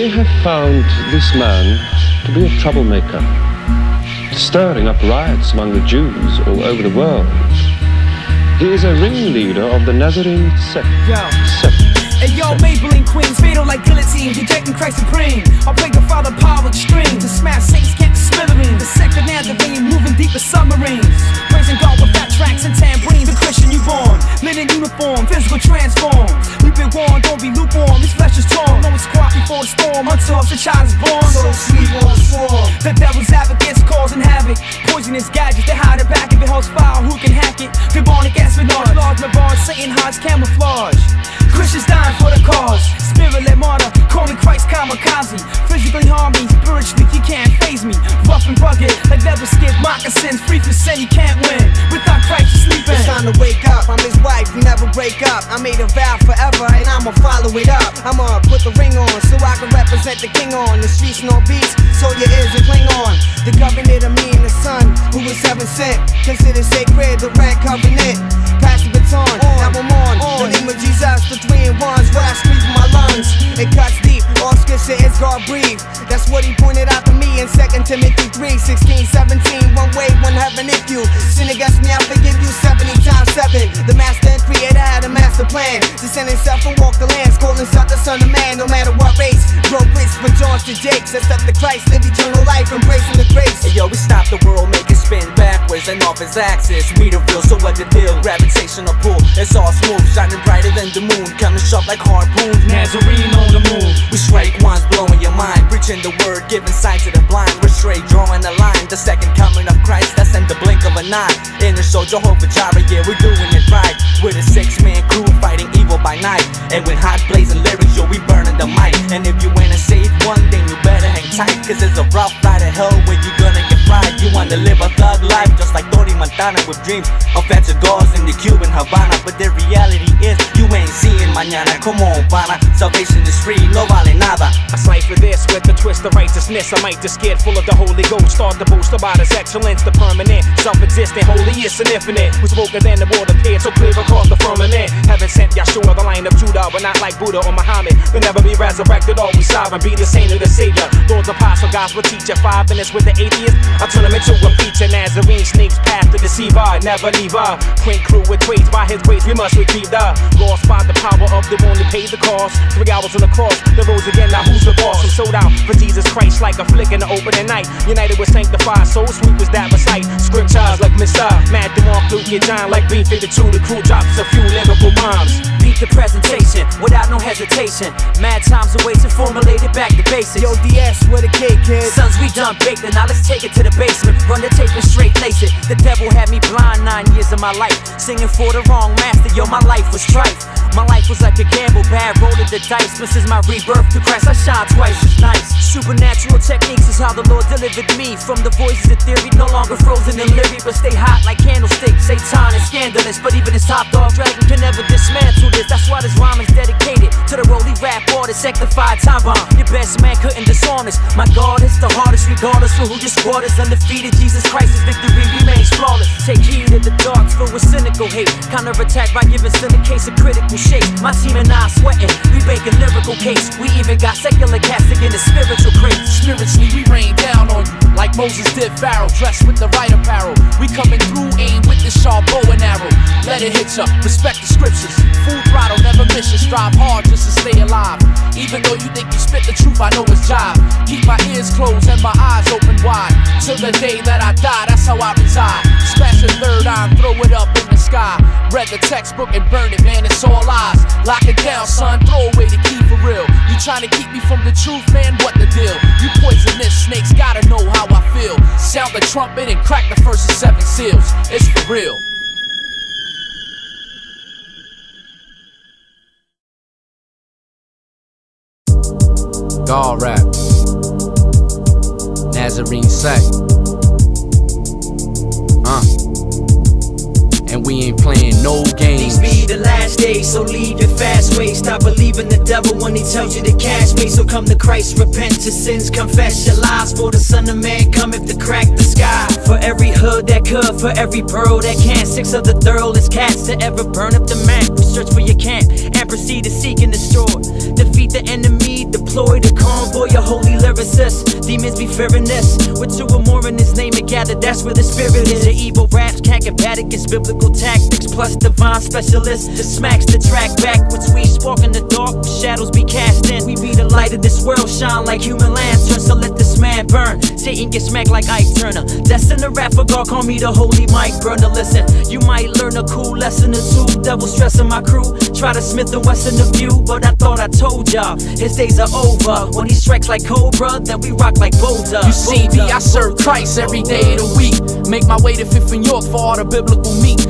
We have found this man to be a troublemaker, stirring up riots among the Jews all over the world. He is a ringleader of the Nazarene sect. Yo. sect. Hey yo, Maybelline queens, fatal like guillotine, rejecting Christ supreme. I break the father power to smash saints, can't smithereens. The second moving deep as submarines. Praising God with fat tracks and tambourines. The Christian you born, linen uniform, physical transform. We've been warned, don't be lukewarm. This flesh is torn, know it's quiet before the storm. Until the child is born, so sleep on the swarm. The devil's advocates causing havoc. Poisonous gadgets, they hide it back if it holds fire. Who can hack it? Demonic espionage, large mirage, Satan hides camouflage. Christians dying for the cause. Spirit led martyr, call me Christ kamikaze. Physically harm me, spiritually he can't phase me. Rough and rugged, like leather skid moccasins. Free for sin, he can't win. Without Christ, you're sleeping. It's time to wake up. I'm his wife, we never break up. I made a vow forever, and I'ma follow it up. I'ma put the ring on so I can represent the king on the streets, no beats. So your ears will cling on. The covenant of me and the son, who was heaven sent. Consider sacred, the red covenant. Pass the baton, now I'm on. The name of Jesus, the three in ones. What I from my lungs, it cuts deep. All scripture is God breathed. That's what he pointed out to me in 2 Timothy 3, 16, 17. One way, one heaven. If you sin against me, I forgive you 70 times 7. The master and creator had a master plan. To send himself and walk the lands, call himself the son of man. No matter what race, broke rich from John to Jake's. Accept the Christ, live eternal life, embracing the grace. Hey yo, we stop the world, make it spin backwards and off its axis. We the real, so what the deal? Gravitational pull, it's all smooth, shining brighter than the moon, coming sharp like harpoons. Nazarene on the move. We strike ones, blowing your mind, preaching the word, giving sight to the blind. We're straight, drawing a line. The second coming of Christ, that's in the blink of an eye. Inner soul, Jehovah Jireh, yeah, we're doing it right. We're the six-man crew fighting evil by night, and with hot blazing lyrics, yo, we burning the mic. And if you ain't a saved one, then you better hang tight, cause it's a rough ride to hell where you gonna You wanna live a thug life, just like Tony Montana with dreams of fancy girls in the Cuban Havana. But the reality is, you ain't seeing mañana. Come on, pana, salvation is free, no vale nada. I cipher this with a twist of righteousness. I might just get full of the Holy Ghost. Start to boast about His excellence, the permanent, self-existent, holy is and infinite. Who's spoken than the water appeared so clear across the firmament. Heaven sent Yahshua, the line of Judah, but not like Buddha or Muhammad. They'll never be resurrected, always sovereign. Be the saint of the Savior, Lord's apostle, gospel teacher. Five minutes with the atheist, I turn him into a preacher. Nazarene sneaks past the deceiver, never leave her. Print crew with traits by His grace, we must retrieve the lost by the power of the one who paid the cost. Three hours on the cross, the rose again. Now who's the boss? I'm sold out for Jesus Christ like a flick in the opening night. United with sanctified soul, sweet was that recite. Scriptures like Mr. Matthew, Mark, Luke, and John, like B52. The crew drops a few lyrical bombs. Beat the presentation without no hesitation. Mad times are wasted, formulated back to basics. Yo, DS, where the cake, kid? Sons, we done baked it. Now let's take it to the basement. Run the tape and straight lace it. The devil had me blind nine years of my life. Singing for the wrong master. Yo, my life was strife. My life was like a gamble, bad rolling the dice. This is my rebirth to Christ. I shine twice as nice. Supernatural techniques is how the Lord delivered me from the voices of theory. No longer frozen in lyric, but stay hot like candlesticks. Satan is scandalous, but even his top dog dragon can never dismantle this. That's why this rhyme is dedicated to the rolly rap artist, sanctified time bomb. Your best man couldn't disarm this. My God is the hardest, regardless for who your squad is. Undefeated, Jesus Christ's victory remains flawless. Take heed of the darks filled with cynical hate. Counter attack by giving sin a critical shape. My team and I sweating, we making lyrical case. We even got secular casting in the spiritual crate. Spiritually, we rain down on you like Moses did Pharaoh, dressed with the right apparel. We coming through, aim with the sharp bow and arrow. Let it hit ya, respect the scriptures. Full throttle, never miss ya. Strive hard just to stay alive. Even though you think you spit the truth, I know it's jive. Keep my ears closed and my eyes open wide. Till the day that I die, that's how I reside. Smash a third eye, and throw it up in the sky. Read the textbook and burn it, man, it's all lies. Lock it down, son, throw away the key for real. You trying to keep me from the truth, man? What the deal? You poisonous snakes, gotta know how I feel. Sound the trumpet and crack the first of seven seals. It's for real. God rap. Nazarene say. Uh. And we ain't playing no games. These be the last days, so leave your fast ways. Stop believing the devil when he tells you to cash me. So come to Christ, repent to sins, confess your lies. For the Son of Man cometh to crack the sky. For every hood that could for every borough that can. Six of the thoroughest cats to ever burn up the map. Search for your camp and proceed to seek and destroy. Defeat the enemy, deploy the convoy your holy lyricists. Demons be fearing this. With two or more in his name together, that's where the spirit is. The evil raps can't get combat against biblical tactics. Plus divine specialists that smacks the track back. With we spark in the dark, shadows be cast in. We be the light of this world, shine like human lanterns. So let this man burn. Satan get smacked like Ike Turner. Destined to rap for God, call me the holy Mike Burner. Listen, you might learn a cool lesson or two. Double stressing my crew. Try to Smith and Wesson the view, but I thought I told y'all his days are over. When he strikes like Cobra, then we rock like Boulder. You see me, I serve Christ every day of the week. Make my way to Fifth and York for all the biblical meat.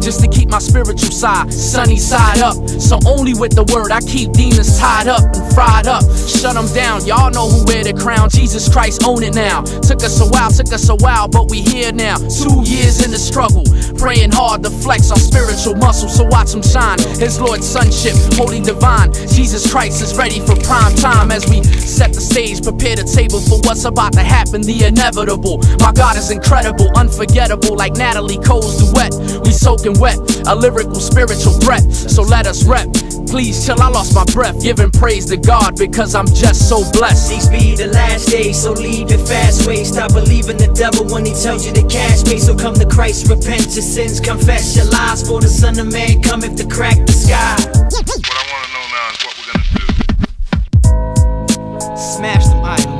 Just to keep my spiritual side sunny side up. So only with the word I keep demons tied up and fried up. Shut them down, y'all know who wear the crown. Jesus Christ own it now. Took us a while, took us a while, but we here now. Two years in the struggle, praying hard to flex our spiritual muscles. So watch them shine. His Lord's sonship, holy divine. Jesus Christ is ready for prime time as we set the stage, prepare the table for what's about to happen, the inevitable. My God is incredible, unforgettable, like Natalie Cole's duet. We soaking wet, a lyrical spiritual threat. So let us rep. Please till I lost my breath, giving praise to God because I'm just so blessed. These be the last days, so leave your fast ways. Stop believing the devil when he tells you to cash me. So come to Christ, repent your sins, confess your lies. For the Son of Man cometh to crack the sky. What I want to know now is what we're gonna do. Smash them idols,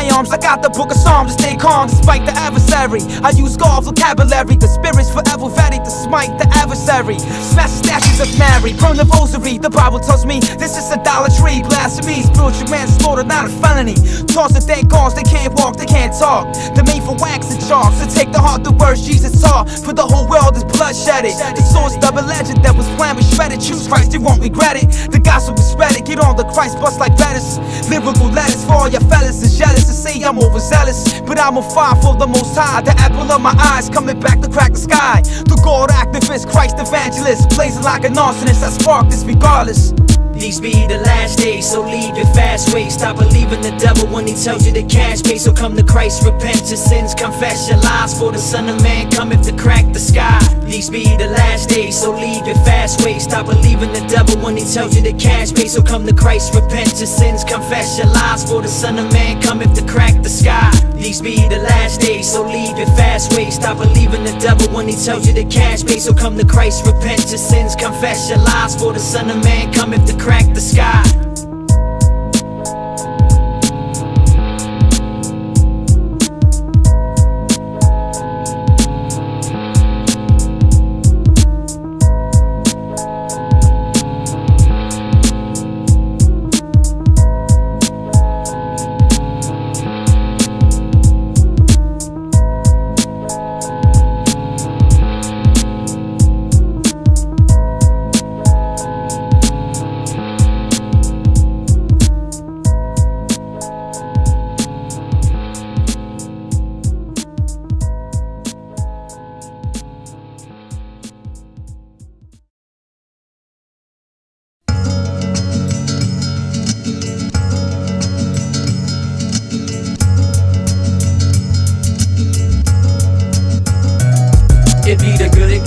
firearms. I got the book of Psalms to stay calm despite the adversary. I use golf vocabulary. The spirit's forever ready to smite the adversary. Smash the statues of Mary. Burn the rosary. The Bible tells me this is idolatry. Blasphemy. Spiritual manslaughter, not a felony. Toss the dead gods. They can't walk, they can't talk. They're made for chalk. So take the heart, the words Jesus taught. For the whole world is bloodshedded. The source double legend that was planned with shredded. Choose Christ, you won't regret it. The gospel is spread it. Get on the Christ bus like lettuce. Lyrical letters for all your fellas is jealous to say I'm overzealous. But I'm a fire for the most high. The apple of my eyes coming back to crack the sky. The God activist, Christ evangelist. Blazing like an arsonist. I spark this regardless. These be the last days, so leave your fast ways. Stop believing the devil when he tells you to cash pay. So come to Christ, repent your sins, confess your lies. For the Son of Man cometh to crack the sky. These be the last days, so leave your fast ways. Stop believing the devil when he tells you to cash pay. So come to Christ, repent your sins, confess your lies. For the Son of Man cometh to crack the sky. These be the last days, so leave your fast ways. Stop believing the devil when he tells you to cash pay. So come to Christ, repent your sins, confess your lies. For the Son of Man cometh to crack the sky.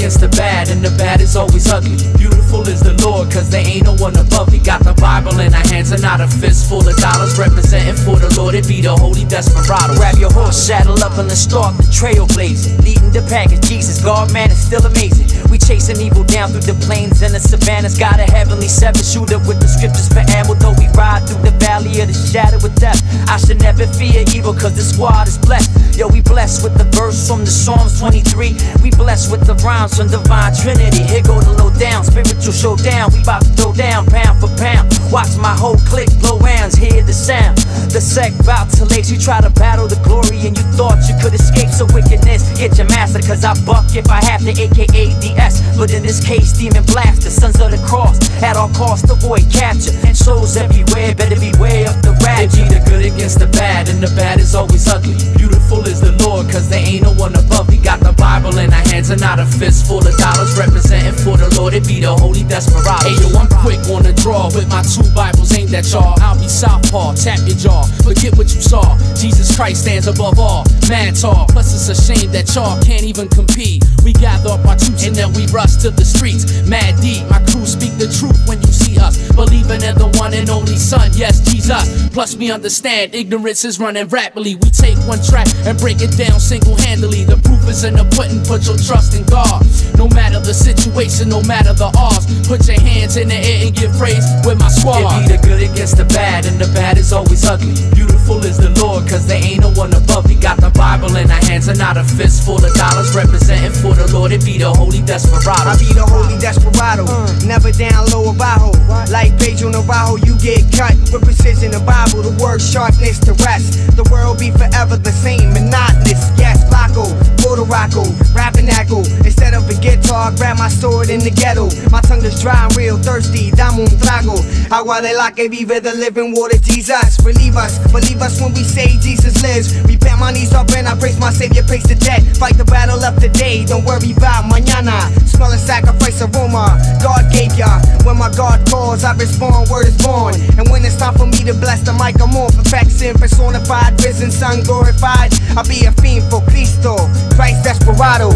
Against the bad, and the bad is always ugly. Beautiful is the Lord, cause there ain't no one above me. Got the Bible in our hands and not a fist full of dollars. Representing for the Lord, it be the holy desperado. Grab your horse, saddle up and let's start the trailblazing. Leading the pack is Jesus, God man is still amazing. We chasing evil down through the plains and the savannas. Got a heavenly seven shooter with the scriptures for ammo. Though we ride through the valley of the shadow of death, I should never fear evil cause the squad is blessed. Yo, we blessed with the verse from the Psalms 23. We blessed with the rhymes from Divine Trinity. Here go the low down, spiritual showdown. We bout to throw down pound for pound. Watch my whole clique blow rounds, hear the sound. The sect bout to lace, you try to battle the glory and you thought you could escape so wickedness. Get your master, cause I buck if I have to, aka DS. But in this case, demon blast, the sons of the cross. At all costs, avoid capture. And souls everywhere, better be beware of the rat. It be the good against the bad, and the bad is always ugly. Beautiful is the Lord, cause there ain't no one above. We got the Bible in our hands and not a fistful of dollars representing for the Lord. It be the holy desperado. Hey yo, I'm quick on the draw with my two Bibles aimed at y'all. I'll be southpaw, tap your jaw, forget what you saw. Jesus Christ stands above all, man tall. Plus it's a shame that y'all can't even compete. We gather up our troops and then we rush to the streets. Mad deep, my crew speak the truth when you see us. Believing in the one and only Son, yes, Jesus. Plus we understand ignorance is running rapidly. We take one track and break it down single-handedly. The proof is in the pudding, put your trust in God. No matter the situation, no matter the odds. Put your hands in the air and give praise with my squad. It be the good against the bad, and the bad is always ugly. Beautiful is the Lord, cause there ain't no one above. We got the Bible in our hands and not a fistful of dollars representing for the Lord. It be the holy desperado. I be the holy desperado, mm. never down low or bajo. Like Pedro Navaja, you get cut with precision. The Bible, the word sharpness to rest. The world be forever the same, monotonous. Yes, Flacco, Puerto Rocco, rapping echo. Instead of a guitar, I grab my sword in the ghetto. My tongue is dry and real thirsty. Dame un trago. Agua de la que vive the living water. Jesus, relieve us, believe us when we say Jesus lives. Repent my knees up and I praise my Savior, praise the dead. Fight the battle of today, don't worry about mañana. Smelling sacrifice aroma, God gave ya. When my God calls, I respond, word is born. And when it's time for me to bless the mic, I'm on perfection, personified, risen, son, glorified. I'll be a fiend for Cristo, Christ desperado.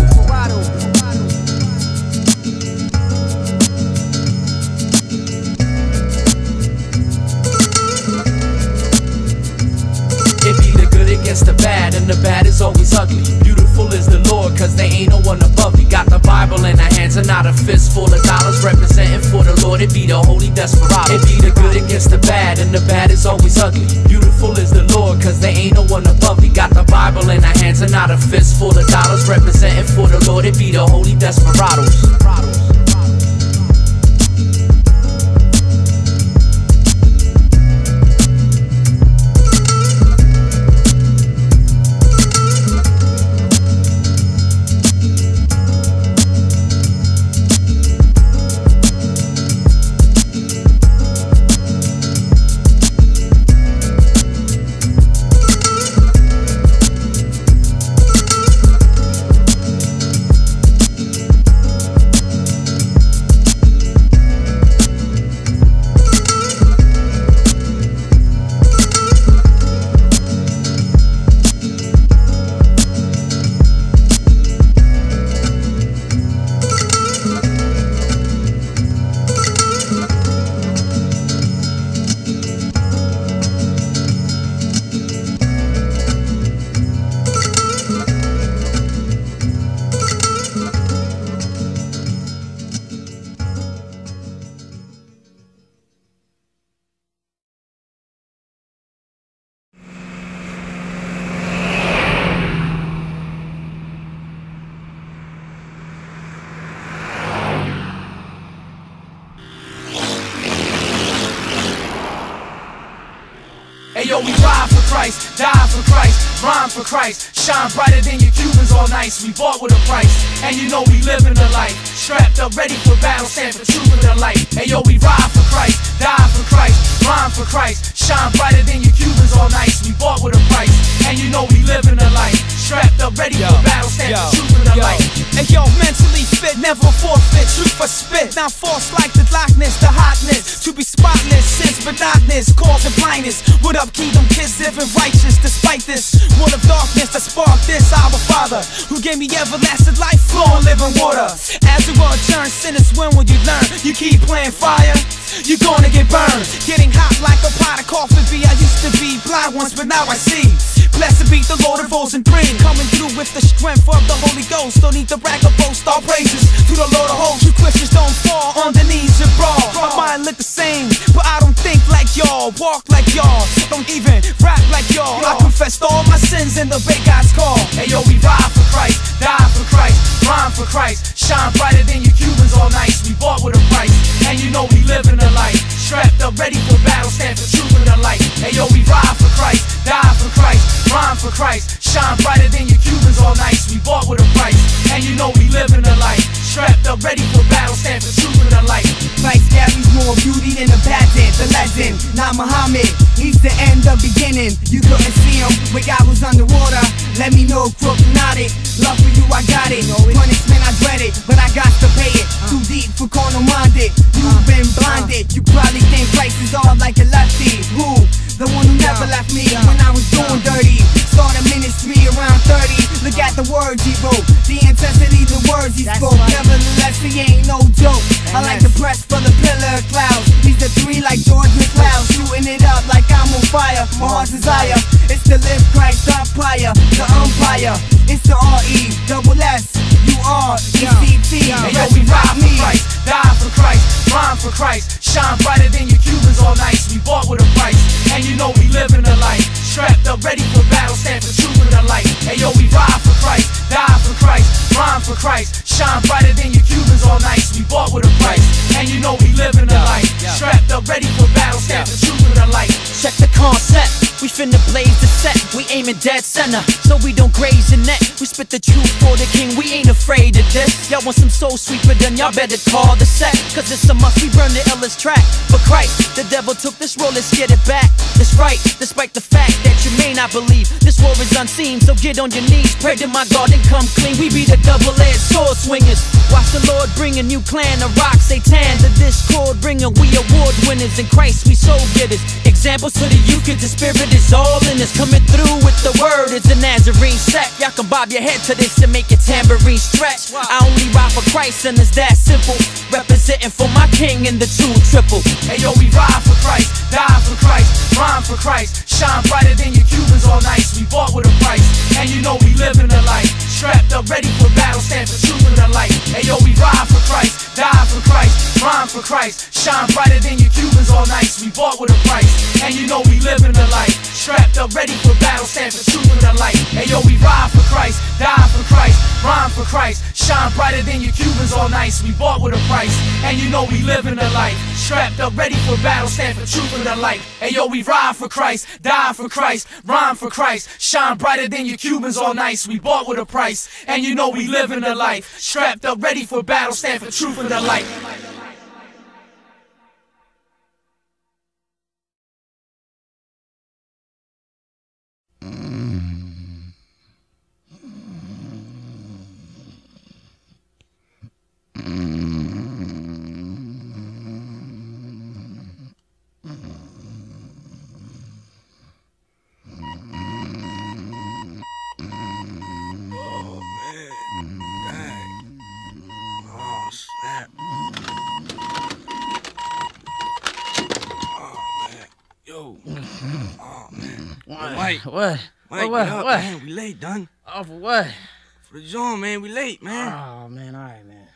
Against the bad, and the bad is always ugly. Beautiful is the Lord, cause there ain't no one above. We got the Bible in our hands and not a fistful of dollars representing for the Lord. It be the holy desperado. It be the good against the bad, and the bad is always ugly. Beautiful is the Lord, cause there ain't no one above. We got the Bible in our hands and not a fistful of dollars representing for the Lord. It be the holy desperados. Shine brighter than your Cubans all nice. We bought with a price, and you know we living the life. Strapped up, ready for battle, stand for truth and the light. Hey yo, we ride for Christ, die for Christ, rhyme for Christ, shine brighter than your Cubans all nice. We bought with a price, and you know we living the life. Strapped up, ready for battle, stand truth and the light. And yo, mentally fit, never forfeit. Truth for spit, not false like the blackness, the hotness. To be spotless, but darkness, causing blindness. What up, kingdom kids living righteous despite this world of darkness that sparked this. Our Father, who gave me everlasting life, flowing living water. As the world turns sinners, when will you learn? You keep playing fire. You're gonna get burned, getting hot like a pot of coffee. Be I used to be blind once, but now I see. Blessed be the Lord of hosts and three Coming through with the strength of the Holy Ghost. Don't need to brag or boast All praises. To the Lord of hosts You Christians don't fall on the knees and brawl My mind look the same But I don't think like y'all. Walk like y'all. Don't even rap like y'all. I confessed all my sins in the big God's call Hey yo, we ride for Christ, die for Christ, rhyme for Christ, shine brighter than your Cubans all nice. We bought with a price, and you know we living the life. Strapped up, ready for battle, stand for truth and the light. Hey yo, we ride for Christ, die for Christ, rhyme for Christ, shine brighter than your Cubans all nice. We bought with a price, and you know we living a life. Strapped up, ready for battle, stand for truth and the light. Christ carries more beauty than the pageant, the legend, not Muhammad. He's the end, the beginning. You couldn't see him when God was underwater. Let me know, crook not it. Love for you, I got it. Punishment, I dread it, but I got to pay it. Too deep for corner minded. You've been blinded. You probably think is all like a lefty. Who? The one who never left me when I was doing dirty. Started ministry around 30. Look at the words he wrote, the intensity, the words he spoke. Nevertheless, he ain't no joke. I like the press for the pillar of clouds. He's the three like George McCloud, shooting it up like I'm on fire. My heart's desire is to live Christ umpire, the umpire. It's the R E double S U R E C T. Hey yo, we ride for Christ, die for Christ, rhyme for Christ, shine brighter than your Cubans all nice. We bought with a price, and you know we living a life. Strapped up, ready for battle, Hey yo, we ride for Christ, die for Christ, rhyme for Christ, shine brighter than your Cubans all night. We bought with a price, and you know we live living a life. Strapped up, ready for battle, stand for truth and the light. Check the concept. We finna blaze the set. We aiming dead center, so we don't graze your neck. We spit the truth for the king. We ain't afraid of this. Y'all want some soul sweeper? Then y'all better call the set. Cause it's a must. We burn the illest track. For Christ, the devil took this role. Let's get it back. That's right. Despite the fact that you may not believe this war is unseen, so get on your knees. Pray to my God and come clean. We be the double-edged sword swingers. Watch the Lord bring a new clan of rock Satan. The discord bringing we award winners. In Christ we soul getters. Examples to the youth. Cause the spirit is all in us. Coming through with the word. It's a Nazarene sect. Y'all can bob your head to this to make your tambourine stretch. I only ride for Christ and it's that simple. Representing for my king in the two triple. Hey yo, we ride for Christ, die for Christ, rhyme for Christ, shine brighter than your Cubans all nice. We bought with a price, and you know we living a life. Strapped up, ready for battle, stand for truth and the light. Hey yo, we ride for Christ, die for Christ, rhyme for Christ, shine brighter than your Cubans all nice. We bought with a price, and you know we living a life. Strapped up, ready for battle, stand for truth and the light. Hey yo, we ride for Christ, die for Christ, rhyme for Christ, shine brighter than your Cubans all nice. We bought with a price, and you know we living a life. Strapped up, ready for battle, stand for truth and the light. Hey yo, we ride for Christ, die for Christ, rhyme for Christ, shine brighter than your Cubans all nice. We bought with a price, and you know we living a life. Strapped up, ready for battle, stand for truth and the light. Oh, snap. Oh, man. Yo. Oh, man. What? Mike. What? Mike, what? up, what? man. We late, done. Oh, for what? For the John, man. We late, man. Oh, man. All right, man.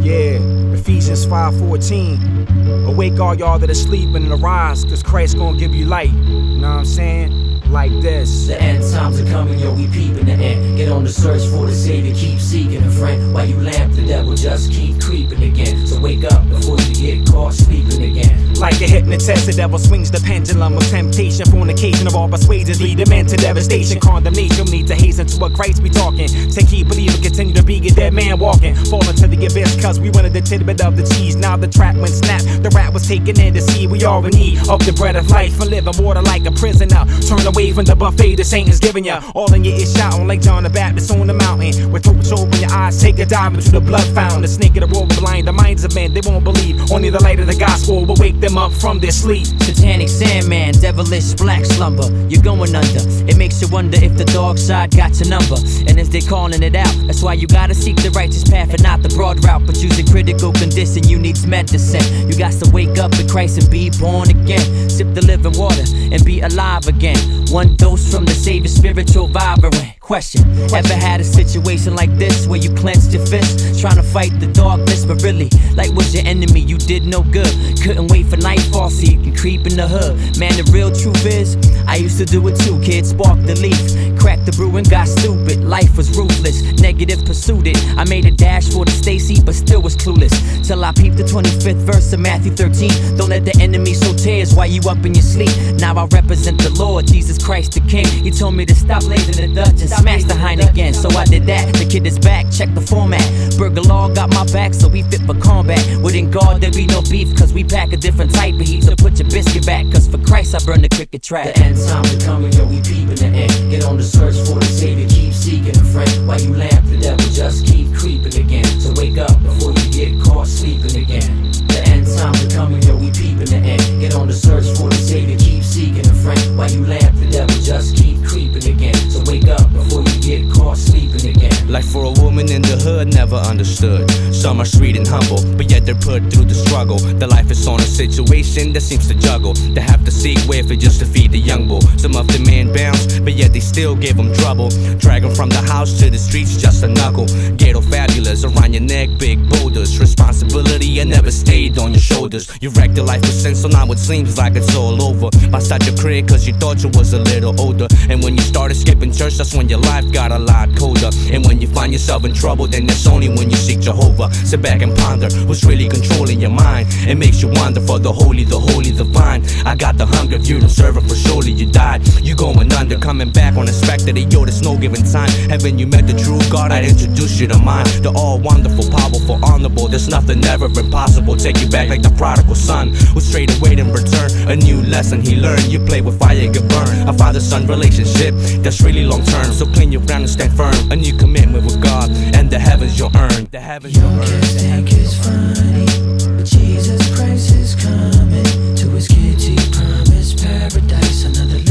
Yeah, Ephesians 5:14. Awake all y'all that are sleeping and arise, cause Christ gonna give you light. You know what I'm saying? Like this. The end times are coming, yo, we peeping the end. Get on the search for the Savior, keep seeking a friend. While you lamp, the devil just keep creeping again. So wake up before you get caught sleeping again. Like a hypnotist, the devil swings the pendulum of temptation, fornication of all persuasions, lead them into devastation. Condemnation need to hasten to what Christ be talking. Take heed, believe, and continue to be a dead man walking. Fall into the abyss, cause we wanted the tidbit of the cheese. Now the trap went snap, the rat was taken in to see we all in need of the bread of life. For living water like a prisoner. Turn away from the buffet the Satan's giving ya. All in your ears shouting like John the Baptist on the mountain. With hopes open your eyes, take a dive into the blood fountain. The snake of the world will blind the minds of men, they won't believe. Only the light of the gospel will wake them up from their sleep. Satanic Sandman, devilish black slumber. You're going under. It makes you wonder if the dark side got your number. And as they're calling it out, that's why you gotta seek the righteous path and not the broad route. But a critical condition, you need medicine. You got to wake up in Christ and be born again. Sip the living water and be alive again. One dose from the Savior, spiritual vibrant. Question Ever had a situation like this where you clenched your fist, trying to fight the darkness, but really, like was your enemy, you did no good. Couldn't wait for nightfall so you can creep in the hood. Man, the real truth is, I used to do it too, kid. Spark the leaf. Cracked the brew and got stupid. Life was ruthless, negative pursued it. I made a dash for the Stacy, but still was clueless. Till I peeped the 25th verse of Matthew 13. Don't let the enemy sow tares while you up in your sleep. Now I represent the Lord, Jesus Christ the King. He told me to stop blazing the Dutch and smash the Heineken. So I did that. The kid is back, check the format. Burger Law got my back, so we fit for combat. Within God, there be no beef, cause we pack a different type of heat. So put your biscuit back, cause for Christ I burn the cricket track. The end times are coming, yo, we peeping the end. Get on the search for the Savior, keep seeking a friend. While you lamp the devil, just keep creeping again. So wake up before you get caught sleeping again. The end times are coming, yo, we peeping the end. Get on the search Some are sweet and humble, but yet they're put through the struggle. Their life is on a situation that seems to juggle. They have to seek for just to feed the young bull. Some of the men bounce, but yet they still give them trouble. Drag 'em from the house to the streets just a knuckle. Ghetto fabulous around your neck, big boulders. Responsibility and never stayed on your shoulders. You wrecked your life with sense, so now it seems like it's all over. Out your crib cause you thought you was a little older. And when you started skipping church, that's when your life got a lot colder. And when you find yourself in trouble, then it's only when you seek Jehovah. Sit back and ponder what's really controlling your mind. It makes you wonder for the holy, the holy, the divine. I got the hunger, if you don't serve it, for surely you died. You going under, coming back on unexpected. Yo, there's no given time. Haven't you met the true God? I'd introduce you to mine. The all wonderful, powerful, honorable. There's nothing ever impossible. Take you back like the prodigal son who straight away in return. A new lesson he learned. You play with fire, get burned. A father son relationship that's really long term. So clean your ground and stand firm. A new commitment with God and the heavens you'll earn. The heavens you'll earn. Another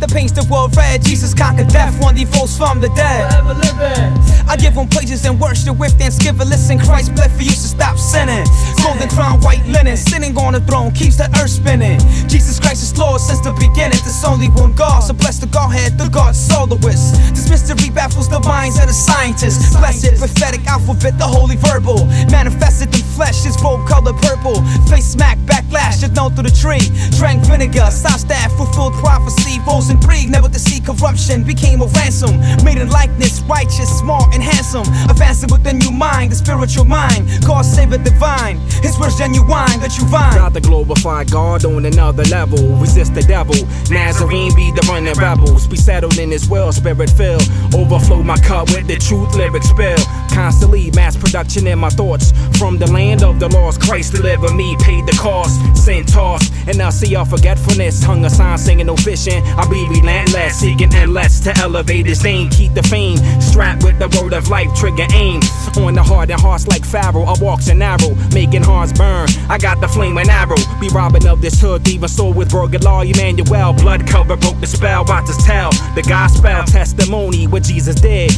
the paints the world red. Jesus conquered death, one defaults from the dead. I give them praises and worship with thanksgiving. Listen, Christ bled for you to stop sinning. Golden crown, white linen, sitting on the throne keeps the earth spinning. Jesus Christ is Lord since the beginning. There's only one God, so bless the Godhead, the God soloist. This mystery baffles the minds of the scientists. Blessed, prophetic alphabet, the holy verbal. Manifested in flesh, his robe colored purple. Face smack, backlash, is known through the tree. Drank vinegar, sound staff, fulfilled prophecy. Rose and breathe, never to see corruption. Became a ransom, made in likeness, righteous, smart, and handsome. Advancing with a new mind, the spiritual mind. God save it divine. His words genuine, that you find. Got to glorify God on another level. Resist the devil. Nazarene be the running rebels. Be settled in his will, spirit filled. Overflow my cup with the truth, lyrics spill. Constantly mass production in my thoughts. From the land of the lost, Christ deliver me, paid the cost. Sin tossed And I'll see our forgetfulness. Hung a sign singing no fishing. I'll be relentless, seeking endless to elevate his name. Keep the fame. Strapped with the word of life, trigger aim. On the heart and hearts like Pharaoh. I walks an arrow, making hearts burn. I got the flame and arrow. Be robbing of this hood, even soul with broken law. Emmanuel, blood cover broke the spell. About to tell the gospel testimony what Jesus did.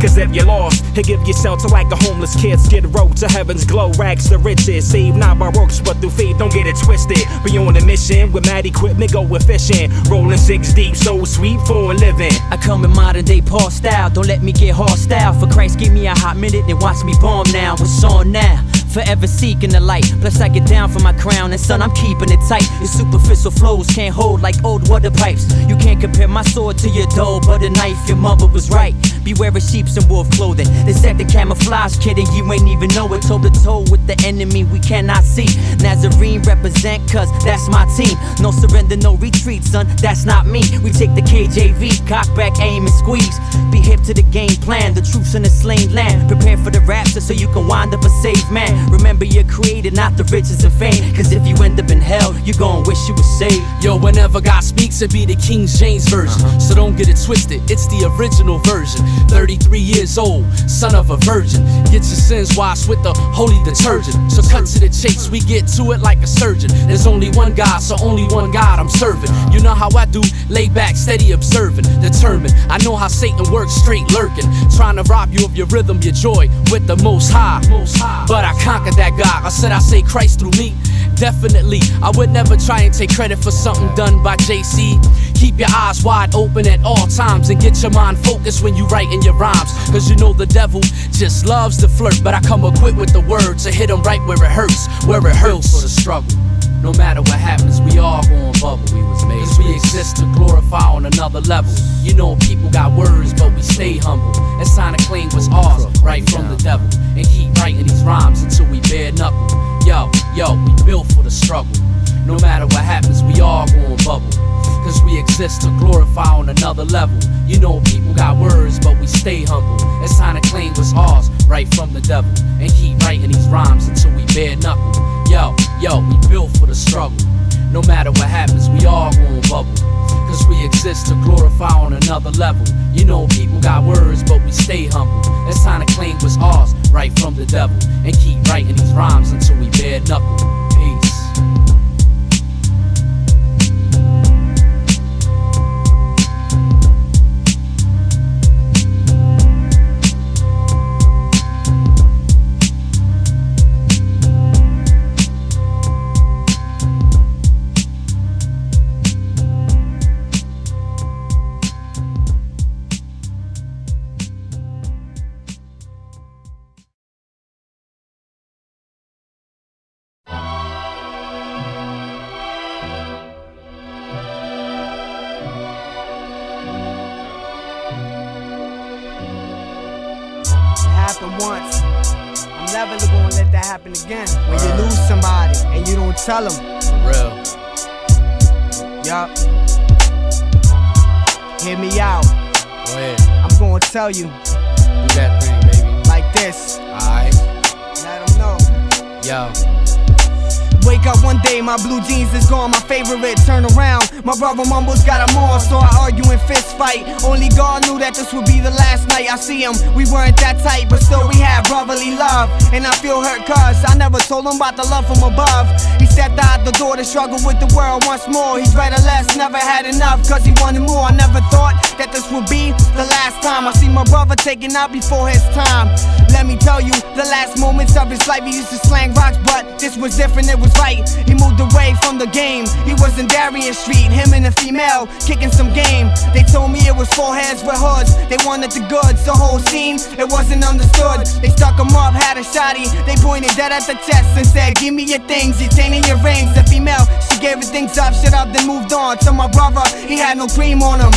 Cause if you're lost, he'll give you shelter like a homeless kid. Skid road to heaven's glow, rags to riches. Saved not by works, but through faith. Don't get it twisted. Be on a mission with mad equipment, go with fishing. Rolling six deep, so sweet for a living. I come in modern day Paul style, don't let me get hostile. For Christ, give me a hot minute and watch me bomb now. What's on now? Forever seeking the light. Plus, I get down for my crown, and son, I'm keeping it tight. Your superficial flows can't hold like old water pipes. You can't compare my sword to your dough, but knife, your mother was right. Beware of sheep's and wolf clothing. This act the camouflage, kid, and you ain't even know it. Toe to toe with the enemy we cannot see. Nazarene represent, cause that's my team. No surrender, no retreat, son, that's not me. We take the KJV, cock back, aim, and squeeze. Be hip to the game plan, the troops in the slain land. Prepare for the rapture so you can wind up a safe man. Remember you're created, not the riches and fame. Cause if you end up in hell, you gon' wish you were saved. Yo, whenever God speaks, it be the King James version. Uh-huh. So don't get it twisted, it's the original version. 33 years old, son of a virgin. Get your sins washed with the holy detergent. So cut to the chase, we get to it like a surgeon. There's only one God, so only one God I'm serving. You know how I do, lay back, steady observing, determined. I know how Satan works, straight lurking, trying to rob you of your rhythm, your joy with the most high. But I conquered that God. I said I say Christ through me. Definitely, I would never try and take credit for something done by JC. Keep your eyes wide open at all times and get your mind focused when you write in your rhymes. Cause you know the devil just loves to flirt. But I come equipped with the words to hit him right where it hurts, where it hurts for the struggle. No matter what happens, we all gon' bubble. We was made Cause we exist to glorify on another level. You know, people got words, but we stay humble. And sign a claim was ours, right from the devil. And keep writing these rhymes until we bare knuckle. Yo, yo, we built for the struggle. No matter what happens, we all gon' bubble. Cause we exist to glorify on another level. You know, people got words, but we stay humble. And sign a claim was ours, right from the devil. And keep writing these rhymes until we bare knuckle. Yo, we built for the struggle. No matter what happens, we all gon' bubble. Cause we exist to glorify on another level. You know, people got words, but we stay humble. It's time to claim what's ours, right from the devil. And keep writing these rhymes until we bare knuckle. Tell them. Real. Yup. Hear me out. Go ahead. I'm gonna tell you Do that thing, baby. like this. Alright. Let them know. Yo. Wake up one day, my blue jeans is gone, my favorite turn around. My brother mumbles got him on, so I argue and fist fight. Only God knew that this would be the last night I see him. We weren't that tight, but still we had brotherly love. And I feel hurt cause I never told him about the love from above. He out the door to struggle with the world once more. He's read or less, never had enough cause he wanted more. I never thought that this would be the last time I see my brother taken out before his time. Let me tell you, the last moments of his life he used to slang rocks, but this was different, it was right. He moved away from the game. He was in Darien Street, him and a female kicking some game. They told me it was four heads with hoods. They wanted the goods, the whole scene, it wasn't understood. They stuck him up, had a shotty. They pointed dead at the chest and said, Give me your things, your chain rings. The female, she gave her things up, shut up, then moved on. To my brother, he had no cream on him.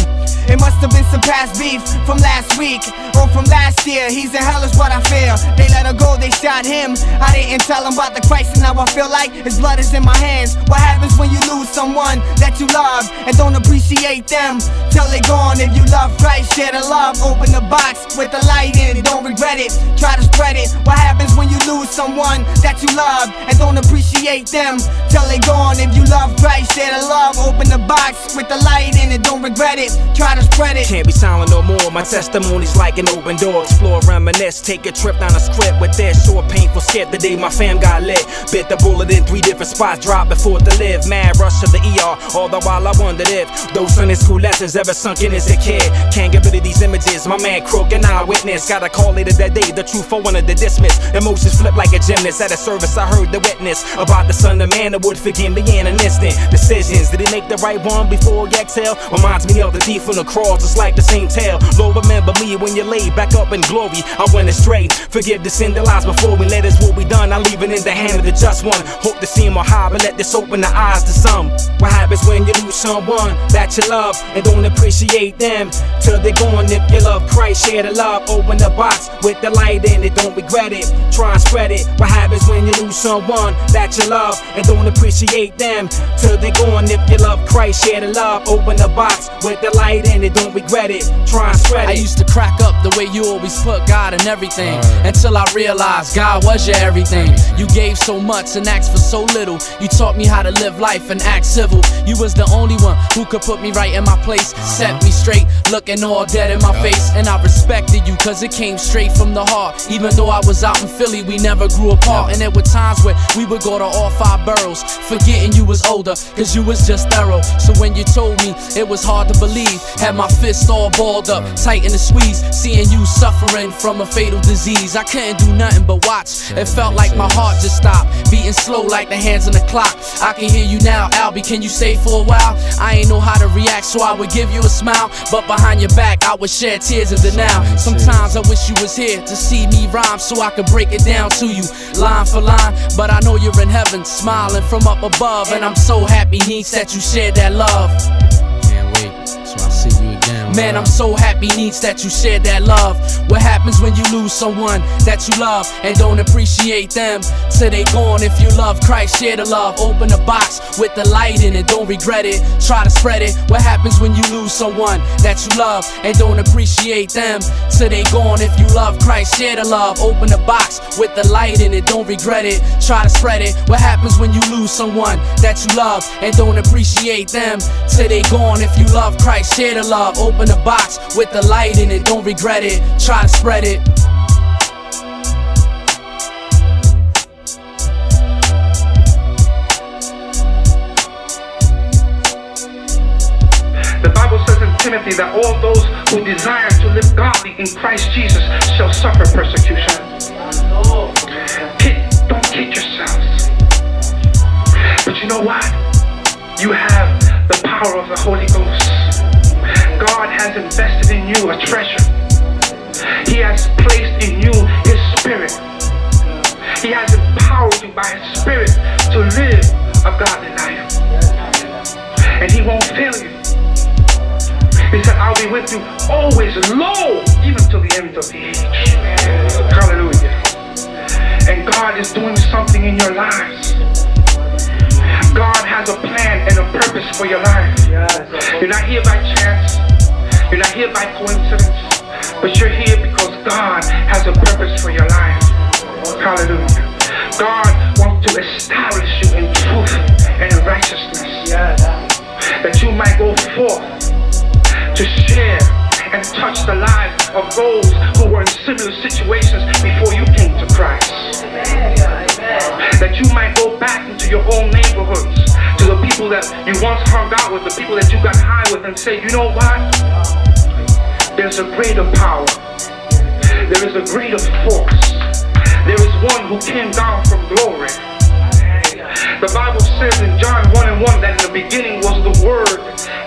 It must have been some past beef from last week or from last year. He's in hell, is what I fear. They let her go, they shot him. I didn't tell him about the and now I feel like his blood is in my hands. What happens when you lose someone that you love and don't appreciate them? Till they gone. If you love Christ, share the love. Open the box with the light in it. Don't regret it. Try to spread it. What happens when you lose someone that you love and don't appreciate them? Till they gone. If you love Christ, share the love. Open the box with the light in it, don't regret it. Try to spread it. Can't be silent no more. My testimony's like an open door. Explore, reminisce, take a trip down a script with this short, painful skip. The day my fam got lit, bit the bullet in three different spots, drop before to live. Mad rush to the ER. All the while I wondered if those Sunday school lessons ever sunk in as a kid. Can't get rid of these images. My man Crook and eyewitness. Got a call later that day. The truth I wanted to dismiss. Emotions flip like a gymnast. At a service, I heard the witness about the son of man that would forgive me in an instant. Decisions. Did he make the right one before he exhale? Reminds me of the thief on the cross. It's like the same tale. Lord, remember me when you lay back up in glory. I went astray. Forgive the sin that lies before we let us what we done. I leave it in the hand of the just one. Hope to see him more high, but let this open the eyes to some. What happens when you lose someone that you love and don't appreciate them till they're gone? If you love Christ, share the love. Open the box with the light in it, don't regret it. Try and spread it. What happens when you lose someone that you love and don't appreciate them till they're gone? If you love Christ, share the love. Open the box with the light in it, don't regret it. Try and spread I used to crack up the way you always put God in everything until I realized God was your everything. You gave so much and asked for so little. You taught me how to live life and act civil. You was the only one who could put me right in my place, uh-huh. set me straight, looking all dead in my face. And I respected you cause it came straight from the heart. Even though I was out in Philly, we never grew apart. And there were times where we would go to all five boroughs, forgetting you was older cause you was just thorough. So when you told me, it was hard to believe. Had my fist all balled up, tight in the squeeze, seeing you suffering from a fatal disease. I couldn't do nothing but watch. It felt like my heart just stopped, beating slow like the hands on the clock. I can hear you now, Albie. Can you stay for a while? I ain't know how to react, so I would give you a smile. But behind your back, I would shed tears of denial. Sometimes I wish you was here to see me rhyme so I could break it down to you, line for line. But I know you're in heaven, smiling from up above. And I'm so happy, Neeks, that you shared that love. Man, I'm so happy, Neeks, that you shared that love. What happens when you lose someone that you love and don't appreciate them? Till they gone. If you love Christ, share the love. Open the box with the light in it, don't regret it. Try to spread it. What happens when you lose someone that you love and don't appreciate them? Till they gone. If you love Christ, share the love. Open the box with the light in it, don't regret it. Try to spread it. What happens when you lose someone that you love and don't appreciate them? Till they gone. If you love Christ, share the love. Open the box with the light in it, don't regret it. Try to spread it. The Bible says in Timothy that all those who desire to live godly in Christ Jesus shall suffer persecution. Kid, don't kid yourselves. But you know what? You have the power of the Holy Ghost. God has invested in you a treasure. He has placed in you His Spirit. He has empowered you by His Spirit to live a godly life. And He won't fail you. He said, I'll be with you always, lo, even to the end of the age. Hallelujah. And God is doing something in your lives. God has a plan and a purpose for your life. You're not here by chance. You're not here by coincidence. But you're here because God has a purpose for your life. Hallelujah. God wants to establish you in truth and righteousness. That you might go forth to share and touch the lives of those who were in similar situations before you came to Christ. That you might go back into your own neighborhoods to the people that you once hung out with, the people that you got high with, and say, you know what? There's a greater power. There is a greater force. There is one who came down from glory. The Bible says in John 1 and 1 that in the beginning was the Word,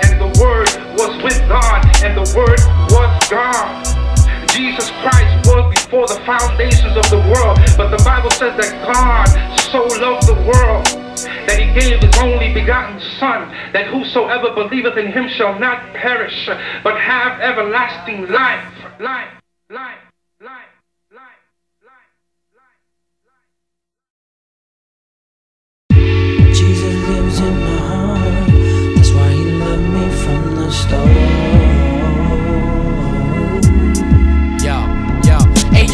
and the Word was with God, and the Word was God. Jesus Christ was before the foundations of the world, but the Bible says that God so loved the world that he gave his only begotten Son, that whosoever believeth in him shall not perish, but have everlasting life. Life, life, life. Life, life, life, life. Jesus lives in my heart. That's why he loved me from the start.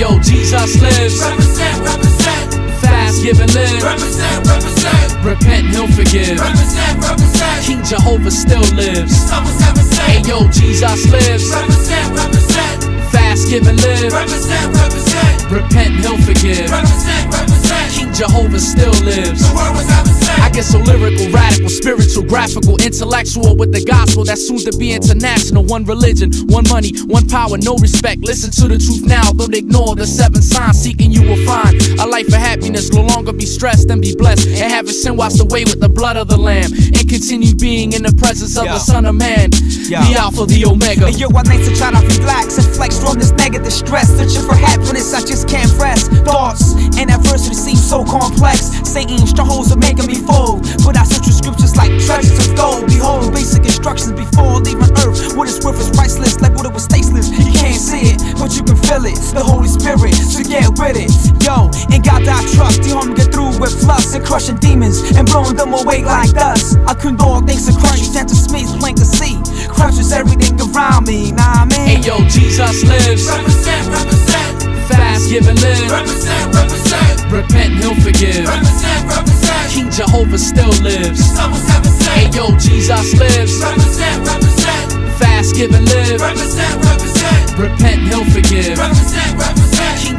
Yo, Jesus lives. Represent, represent. Fast, give and live. Represent, represent. Repent, he'll forgive. Represent, represent. King Jehovah still lives. Psalm 177. Hey yo, Jesus lives. Represent, represent. Fast, give and live. Represent, represent. Repent, he'll forgive. Represent, represent. King Jehovah still lives. The word was ever sent. I get so lyrical, radical, spiritual, graphical, intellectual with the gospel that's soon to be international. One religion, one money, one power, no respect. Listen to the truth now, don't ignore the seven signs. Seeking you will find a life of happiness. No longer be stressed and be blessed. And have sin washed away with the blood of the Lamb. And continue being in the presence of Yeah. the Son of Man. Yeah. The Alpha, the Omega. Hey, yo, I like to try to relax and flex from this negative stress. Searching for happiness, I just can't rest. Thoughts and adversity seem so complex. Satan strongholds are making me fold. But I search for scriptures like treasures of gold. Behold, basic instructions before leaving earth. What is worth is priceless, like what it was tasteless. You can't see it, but you can feel it. The Holy Spirit, so get with it. Yo, in God I trust. You home get through with flux and crushing demons and blowing them away like dust. I couldn't do all things in Christ, stand to Smith's plain to see. Crushes everything around me, nah I mean. Hey yo, Jesus lives. Represent, represent. Fast, give and live. Represent, represent. Repent, he'll forgive. Represent, represent. King Jehovah still lives. Psalm 177. Hey yo, Jesus lives. Represent, represent. Fast, give and live. Represent, represent. Repent, he'll forgive. Represent,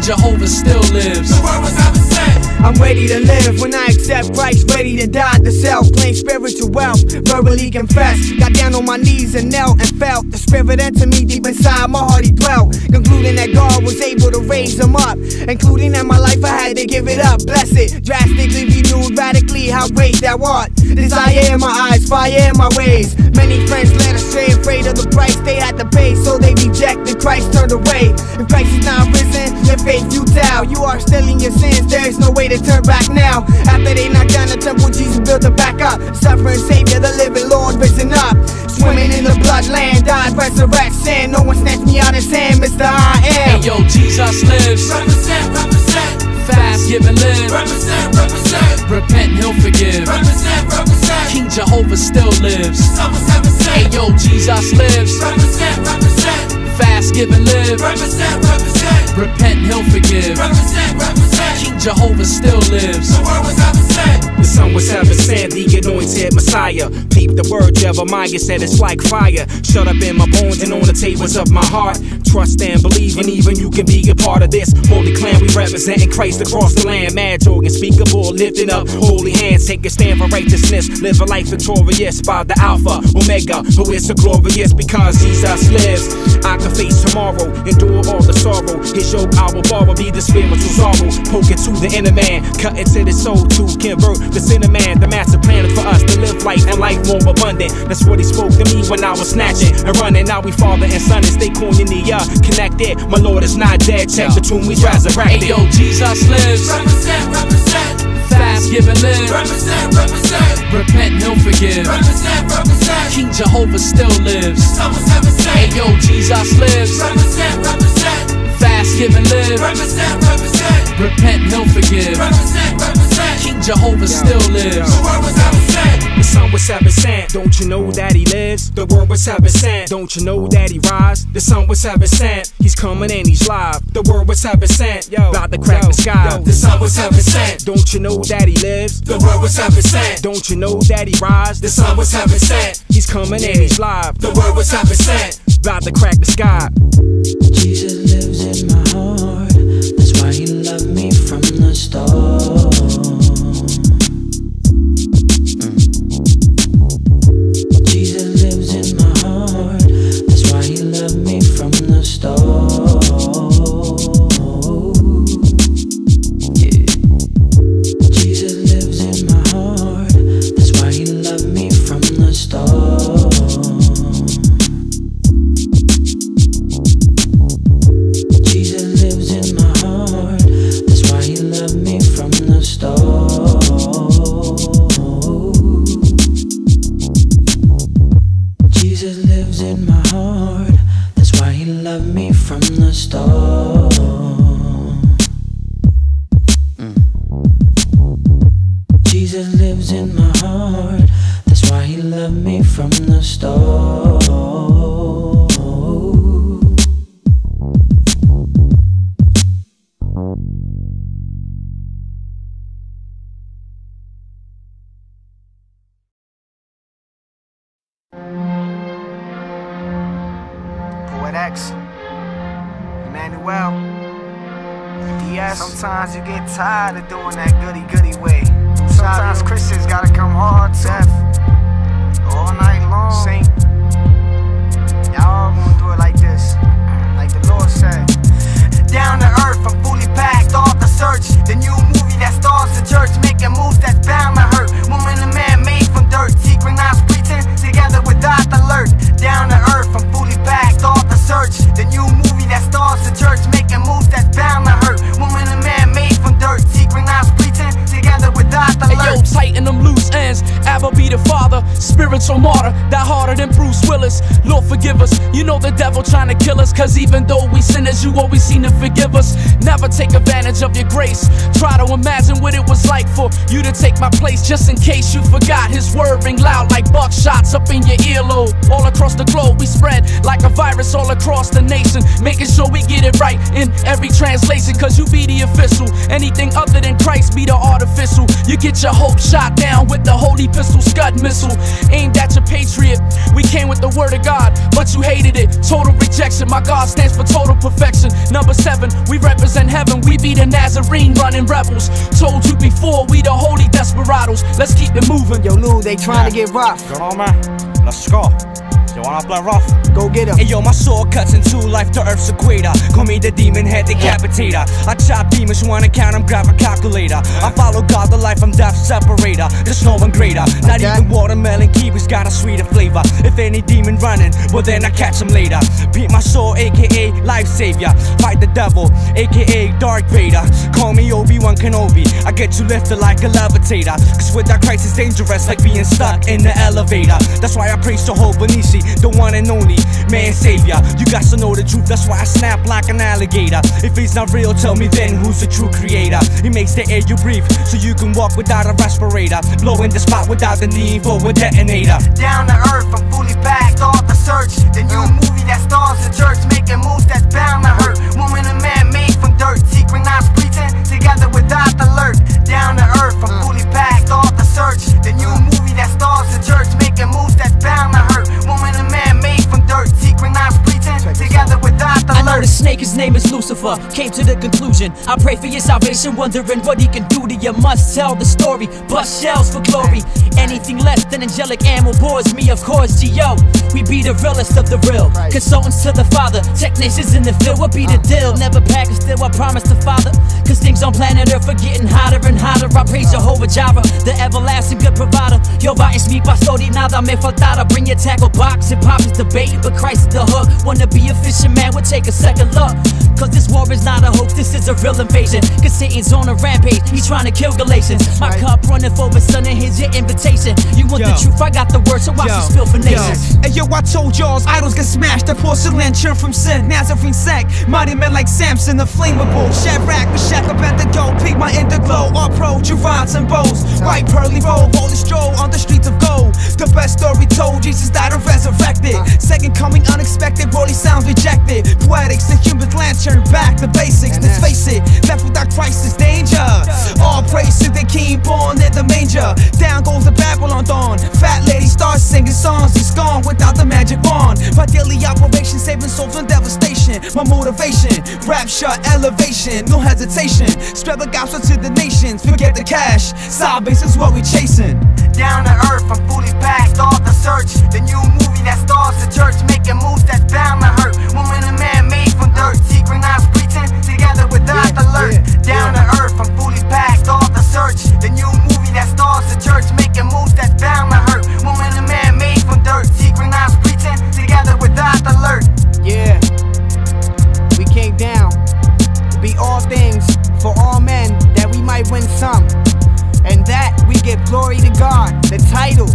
Jehovah still lives. The word was ever sent. I'm ready to live when I accept Christ, ready to die to self, claim spiritual wealth, verbally confess. Got down on my knees and knelt and felt the spirit enter me deep inside my heart he dwelt. Concluding that God was able to raise him up, including that my life I had to give it up. Bless it, drastically renewed radically. How great thou art! Desire in my eyes, fire in my ways. Many friends led astray, afraid of the price they had to pay, so they rejected Christ, turned away. If Christ is not risen, your faith futile. You are still in your sins, there is no way to turn back now. After they knocked down the temple, Jesus built it back up. Suffering Savior, the living Lord risen up. Swimming in the bloodland, died, resurrection. No one snatched me out of his hand, Mr. I am. Hey yo, Jesus lives. Represent, represent. Fast, give and live. Represent, represent. Repent, he'll forgive. Represent, represent. King Jehovah still lives. Psalm 177. Hey yo, Jesus lives. Represent, represent. Fast, give and live. Represent, represent. Repent, he'll forgive. Represent, represent. King Jehovah still lives. The word was ever sent. The sun was heaven sent, the anointed Messiah. Peep the word, Jeremiah said it's like fire. Shut up in my bones and on the tables of my heart. Trust and believe, and even you can be a part of this. Holy clan, we representing Christ across the land. Mad joy unspeakable, lifting up holy hands. Take a stand for righteousness. Live a life victorious by the Alpha, Omega, who is so glorious because Jesus lives. I can face tomorrow, endure all the sorrow. His yoke I will borrow, be the spiritual sorrow. Poke it to the inner man, cut into the soul to convert the sinner man. The master plan is for us to live life and life more abundant. That's what he spoke to me when I was snatching and running. Now we father and son and stay koinonia connected. My Lord is not dead. Check the tomb, we resurrected. Hey yo, Jesus lives. Represent, represent. Fast, give and live. Represent, represent. Repent, he'll forgive. Represent, represent. King Jehovah still lives. Psalm 177. Hey yo, Jesus lives. Represent, represent. Fast, give and live. Represent, represent. Repent, he'll forgive. Represent, represent. King Jehovah still lives. The word was ever sent. The sun was heaven sent. Don't you know that he lives? The word was heaven sent. Don't you know that he rise? The sun was heaven sent. He's coming and he's live. The word was heaven sent. Yo, about to crack the sky. The sun was heaven sent. Don't you know that he lives? The word was heaven sent. Don't you know that he rise? The sun was heaven sent. He's coming and he's live. The word was heaven sent. About to crack the sky. Jesus lives in my heart. That's why he loved me from the start. Devil trying to kill us, cause even though we sinners, you always seem to forgive us. Never take advantage of your grace. Try to imagine what it was like for you to take my place, just in case you forgot. His word ring loud like buckshots up in your earlobe. All across the globe, we spread like a virus all across the nation. Making sure we get it right in every translation, cause you be the official. Anything other than Christ be the artificial. You get your hope shot down with the holy pistol scud missile. Aimed at your patriot. We came with the word of God, but you hated it. Total rejection. My God stands for total perfection. Number seven, we represent heaven. We be the Nazarene running rebels. Told you before, we the holy desperados. Let's keep it moving. Yo, Lou, they trying to get rough. Going on, man? Let's go. You wanna play rough? Go get him. Hey yo, my sword cuts into life to Earth's equator. Call me the demon head decapitator. I chop demons, wanna count 'em, grab a calculator. I follow God, the life I'm death separator. There's no one greater. Not even watermelon kiwis got a sweeter flavor. If any demon running, well then I catch him later. Beat my soul, aka life savior. Fight the devil, aka Dark Vader. Call me Obi-Wan Kenobi. I get you lifted like a levitator. Cause without Christ it's dangerous, like being stuck in the elevator. That's why I praise Jehovah Nissi, the one and only man savior. You got to know the truth, that's why I snap like an alligator. If he's not real, tell me then who's the true creator. He makes the air you breathe, so you can walk without a respirator. Blow in the spot without the need for a detonator. Down to earth, I'm fully packed off the search. The new movie that stars the church, making moves that's bound to hurt. Woman and man made from dirt, synchronized preaching together with Dr. Alert. Down to earth, I'm fully packed off the search. The new movie that stars the church, making moves that's bound to hurt. Woman and man made from dirt, synchronized preaching together with Dr. I know the snake, his name is Lucifer. Came to the conclusion. I pray for your salvation, wondering what he can do to you. Must tell the story, bust shells for glory. Anything less than angelic ammo bores me, of course. G.O. We be the realest of the real. Consultants to the Father, technicians in the field. What be the uh-huh. deal? Never pack and still I promise the Father. Cause things on planet Earth are getting hotter and hotter. I praise uh-huh. Jehovah Jireh, the everlasting good provider. Yo, va es mi pastor y nada me faltará. Bring your tackle box, hip hop is the bait, but Christ is the hook. Wanna be a fisherman, we'll take a second look. Cause this war is not a hoax, this is a real invasion. Cause Satan's on a rampage, he's trying to kill Galatians. My cup running over, son, and here's your invitation. You want the truth, I got the word, so I Yo, should spill for yo. nations. Hey yo, I told y'all's idols get smashed. The porcelain churn from sin. Nazarene Sect. Mighty men like Samson, the flammable. Shadrach, Meshach, Abednego. Peak my interglow. All pro, Gerards and bows. White pearly robe, holy stroll on the streets of gold. The best story told, Jesus died and resurrected. Second coming unexpected, worldly sounds rejected. Poetics, the human Turn back the basics. Let's face it, left without Christ is danger. All praise to the king born in the manger. Down goes the Babylon dawn. Fat lady starts singing songs, It's gone without the magic wand. My daily operation, saving souls from devastation. My motivation, rapture, elevation, no hesitation. Spread the gospel to the nations, forget the cash. Base is what we chasing. Down to earth, I'm fully packed off the search. The new movie that stars the church, making moves that's bound hurt. Woman and man made from dirt, synchronized preaching together with Dr. Alert. Down to earth, I'm fully packed off the search. The new movie that stars the church, making moves that's bound to hurt. Woman and man made from dirt, synchronized preaching together with Dr. Alert. Yeah, we came down to be all things for all men that we might win some. And that we give glory to God, the title.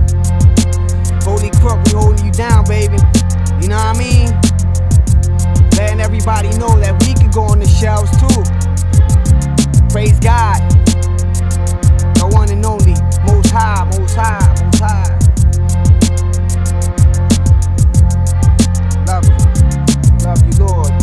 Holy Crook, we holding you down, baby. You know what I mean? Letting everybody know that we can go on the shelves too. Praise God. The one and only, most high, most high, most high. Love you. Love you, Lord.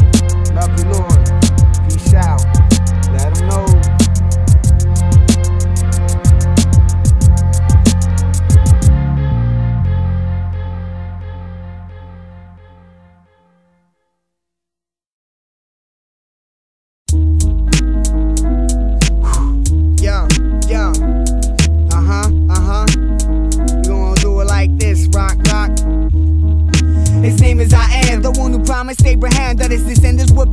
Promised Abraham that his descendants would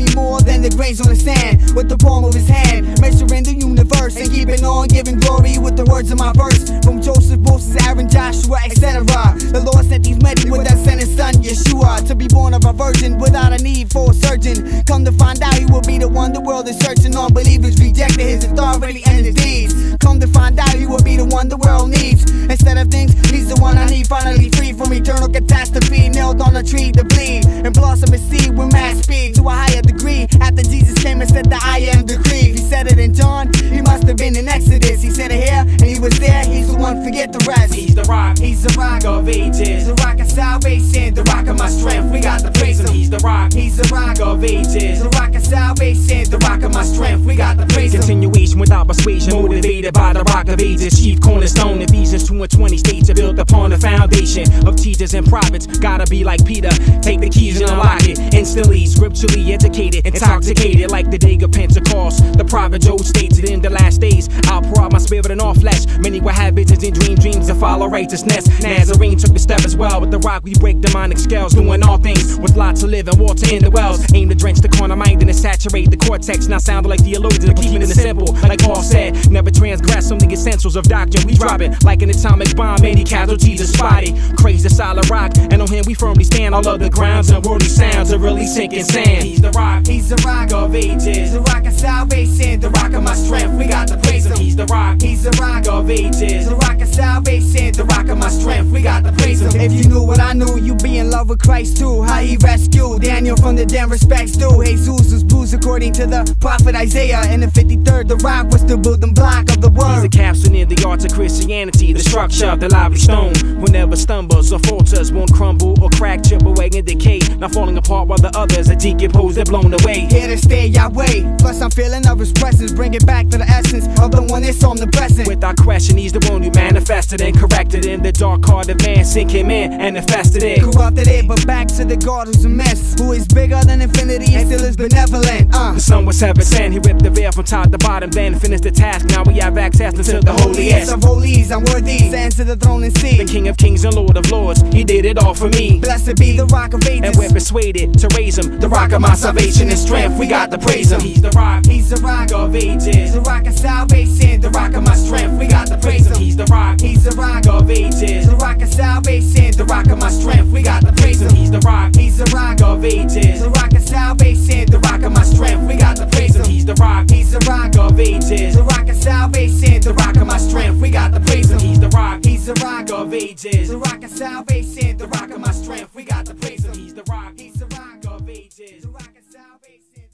be more than the grains on the sand. With the palm of his hand, measuring the universe and keeping on giving glory with the words of my verse. From Joseph, Moses, Aaron, Joshua, etc. The Lord sent these men with that sent his son Yeshua to be born of a virgin without a need for a surgeon. Come to find out, he will be the one the world is searching on. Believers rejected his authority and his deeds. Come to find out, he will be the one the world needs. Instead of things, he's the one I need. Finally free from eternal catastrophe. Nailed on a tree to bleed and blossom his seed with mass speed to a higher degree. After Jesus came and said that I am the creed. He said it in John, he must have been in Exodus. He said it here was there. He's the one, forget the rest. He's the rock, he's the rock of ages. The rock of salvation, the rock of my strength. We got to praise him. He's the rock, He's the rock of ages. The rock of salvation, the rock of my strength. We got to praise him. Continuation without persuasion, motivated by the rock of ages. Chief cornerstone, Ephesians 2 and 20 states are built upon the foundation of teachers and prophets. Gotta be like Peter, take the keys and unlock it. Instantly, scripturally educated, intoxicated like the day of Pentecost. The prophet Joel states it in the last days. I'll pour out my spirit in all flesh. Many will have visions and dream dreams to follow righteousness. Nazarene took the step as well. With the rock, we break demonic scales, doing all things with lots of living water in the wells. Aim to drench the corner mind and to saturate the cortex. Now sound like theologians, but keeping it simple. Like Paul said, never transgress some of the essentials of doctrine. We drop it like an atomic bomb. Many casualties are spotted. Crazy solid rock, and on him we firmly stand. All of the grounds and worldly sounds are really sinking sand. He's the rock, He's the rock of ages. The rock of salvation, the rock of my strength. We got to praise him. He's the rock, He's the rock of ages. The rock of salvation, the rock of my strength. We got to praise him. If you knew what I knew, you'd be in love with Christ too. How he rescued Daniel from the den, respects due. Jesus was bruised according to the prophet Isaiah. In the 53rd, the rock was the building block of the He's a capsule in the art of Christianity. The structure of the lively stone will never stumbles or falters, won't crumble or crack, chip away and decay. Not falling apart while the others are decomposed, they're blown away. Here to stay, Yahweh. Plus, I'm feeling of his presence. Bring it back to the essence of the one that's on the omnipresent. Without question, he's the one who manifested and corrected in the dark heart of man. Sink him in and infested it. Corrupted it, but back to the God who's a mess. Who is bigger than infinity and still is benevolent. Uh. The sun was heaven sent, he ripped the veil from top to bottom, then finished the task. Now we have access to the holiest. of holies, I'm worthy. Stand to the throne and see. The King of Kings and Lord of Lords, he did it all for me. Blessed be the rock of ages. And we're persuaded to raise him. The rock of my salvation and strength, we got to praise him. He's the rock, He's the rock of ages. The rock of salvation, the rock of my strength. We got to praise him. He's the rock, He's the rock of ages. The rock of salvation, the rock of my strength. We got to praise him. He's the rock, He's the rock of ages. The rock of salvation, the rock of my strength. We got to praise him. He's the rock, He's the rock of ages. The rock of salvation, the rock of my strength. We got to praise him. He's the rock, He's the rock of ages. The rock of salvation, the rock of my strength. We got to praise him. He's the rock, He's the rock of ages. The rock of salvation,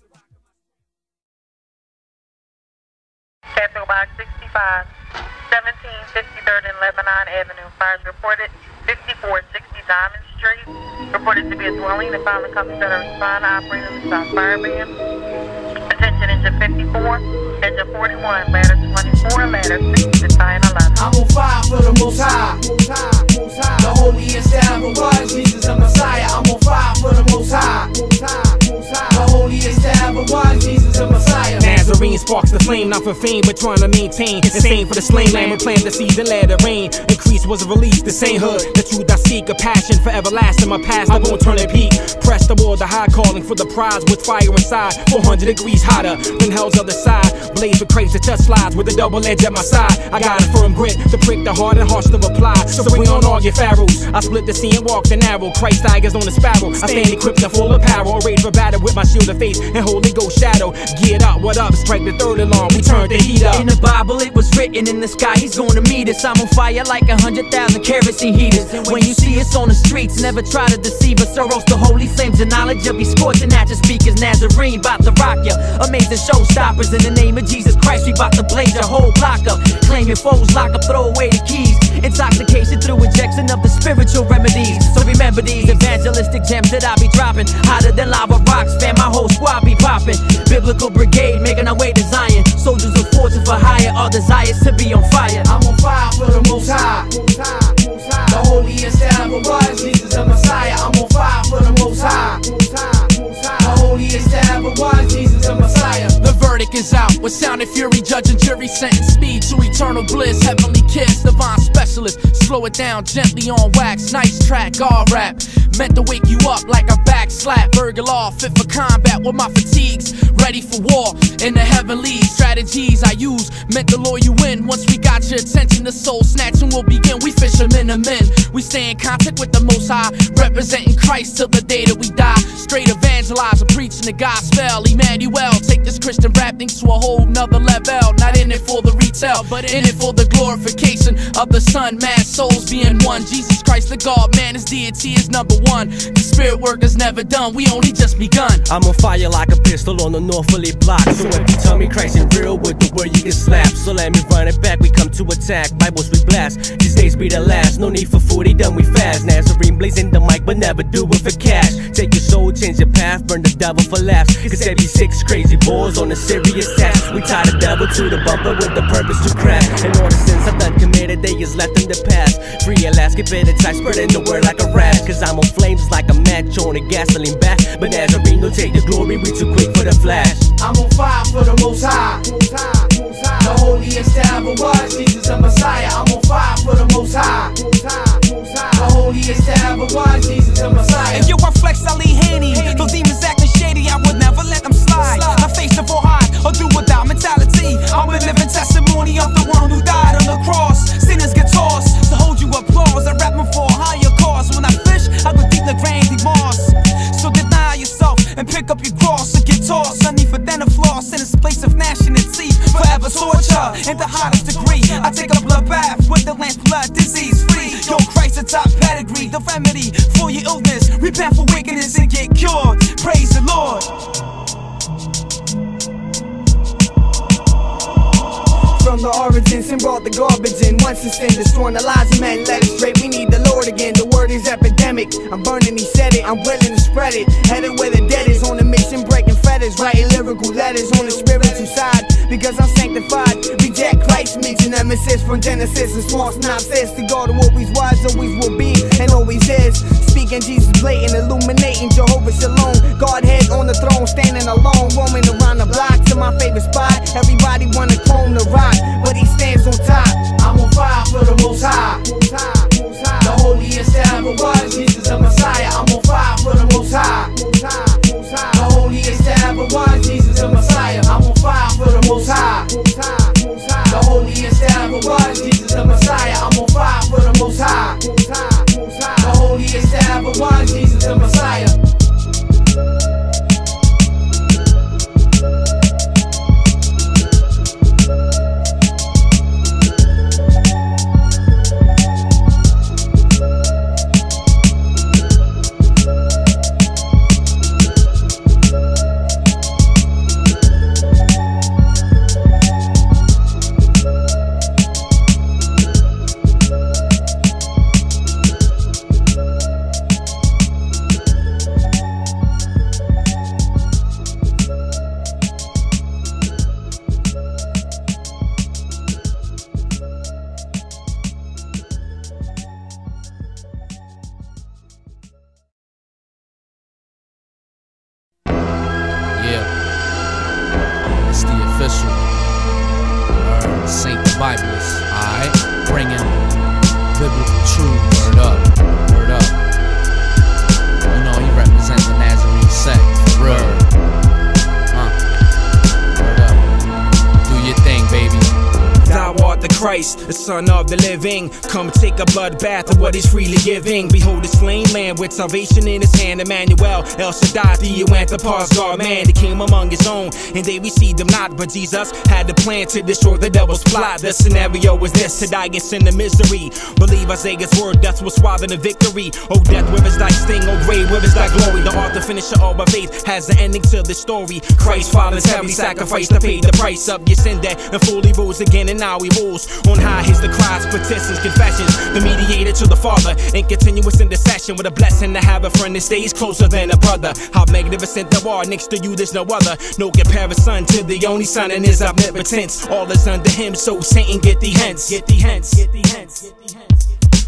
Capital Box 65, 1753rd and Lebanon Avenue. Fires reported 5460 Diamond Street. Reported to be a dwelling. The are responding operating in the South Fire Band. Attention engine 54, engine 41, ladder 24, ladder 6, to tie 11. I'm on fire for the most high. The holiest that ever was, Jesus the Messiah. I'm on fire for the most high. The holiest ever was, Jesus the Messiah. Nazarene sparks the flame, not for fame, but trying to maintain. Insane for the slain lamb, and plant the seeds and let it rain. Increase was released, the sainthood. The truth I seek, a passion for everlasting. My past, I won't turn and peak. Press toward the high calling for the prize with fire inside. 400 degrees hotter than hell's other side. Blaze with to touch slides with a double edge at my side. I got a firm grit to prick the heart and hearts to reply. So bring on all your pharaohs. I split the sea and walk the narrow. Christ tigers on the sparrow. I stand equipped and full of power. Arrayed for battle with my shield of faith and Holy Ghost shadow. Geared up, what up? Strike the third alarm. We turn the heat up. In the Bible, it was written in the sky, he's gonna meet us. I'm on fire like a hundred thousand kerosene heaters. When you see us on the streets, never try to deceive us. Or roast the holy flames of knowledge. You'll be scorching at your speakers. Nazarene, bout to rock ya. Amazing showstoppers in the name of Jesus Christ. We bout to blaze your whole block up. Claim your foes, lock up, throw away the keys. Intoxication through injection of the spiritual remedies. So remember these evangelistic gems that I be dropping. Hotter than lava rocks, fam, my whole squad be popping. Biblical brigade making our way to Zion. Soldiers of fortune for hire, our desires to be on fire. I'm on fire for the most high. The holiest that ever was, Jesus the Messiah. I'm on fire for the most high. Out with sound and fury, judge and jury sentence speed to eternal bliss. Heavenly kiss, divine specialist. Slow it down gently on wax. Nice track, all rap. Meant to wake you up like a back slap. Off, fit for combat with my fatigues. Ready for war in the heavenly strategies I use. Meant to lure you in. Once we got your attention, the soul snatching will begin. We fishermen and men. We stay in contact with the most high. Representing Christ till the day that we die. Straight evangelizer, preaching the gospel. Emmanuel, take this Christian rap thing to a whole nother level. Not in it for the retail, but in it for the glorification of the Son. Man, souls being one. Jesus Christ, the God, man, his deity is number one. The spirit work is never done, we only just begun. I'm on fire like a pistol on the North Philly block. So if you tell me Christ ain't real with the word, you get slapped. So let me run it back, we come to attack. Bibles we blast, these days be the last. No need for food, he done, we fast. Nazarene blazing the mic, but never do it for cash. Take your soul, change your path, burn the devil for laughs. Cause every six crazy boys on a serious task. We tie the devil to the bumper with the purpose to crack. And all the sins I've done committed, they is left in the past. Free at last, get bit tight, spreading the word like a rash. Cause I'm on flames like a match on a gasoline back. But Nazarene don't take the glory, we too quick for the flash. I'm on fire for the most high. The holiest to ever was, Jesus the Messiah. I'm on fire for the most high. The holiest to ever was, Jesus the Messiah. And yo, I flex Ali Haney. Those demons acting shady, I would never let them slide. I face the for high or do without mentality. I'm a living testimony of the one who died on the cross. Sinners get tossed to hold you applause. I rap them for a higher cause. When I fish, I go deep like Randy Moss. So deny yourself and pick up your cross and get tossed underneath a den of floss in this place of nationality. Forever torture in the hottest degree. I take a blood bath with the lamb's blood, disease free. Yo, Christ, the top pedigree, the remedy for your illness. Repent for wickedness and get cured. Lord. From the origins and brought the garbage in. Once it's in, destroying the lies of men. Let it straight, we need the Lord again. The word is epidemic. I'm burning, he said it. I'm willing to spread it. Headed where the dead is on a mission, breaking fetters. Writing lyrical letters on the spiritual side. Because I'm sanctified. Reject Christ meets an nemesis from Genesis and small synopsis. The God who always was, always will be, and always is. Speaking Jesus blatant, illuminating Jehovah Shalom. Godhead on the throne, standing alone, roaming around the block to my favorite spot. Everybody wanna clone the rock, but he stands on top. I'm on fire for the most high. The holiest to ever was, Jesus the Messiah. I'm on fire for the most high. The holiest to ever was, Jesus the Messiah. I'm for the most high. The holiest to ever was, Jesus the Messiah. I'm on fire for the most high. The holiest to ever was, Jesus the Messiah. The Christ, the Son of the living. Come take a blood bath of what is freely giving. Behold his slain land with salvation in his hand. Emmanuel, El Shaddai, the Anthropos, God man. He came among his own, and they received him not. But Jesus had the plan to destroy the devil's plot. The scenario was this to die in sin the misery. Believe Isaiah's word, death was swathed in victory. Oh, death, where is thy sting? Oh, grave, where is thy glory? The author, finisher of our faith, has the ending to the story. Christ voluntarily sacrificed to pay the price of your sin debt, and fully rose again, and now he rules. On high, here's the cries, petitions, confessions, the mediator to the Father, in continuous intercession with a blessing to have a friend that stays closer than a brother. How magnificent thou art, next to you there's no other. No comparison to the only Son and his omnipotence. All is under him, so Satan get thee hence. Get thee hence. Get thee hence. Get thee hence.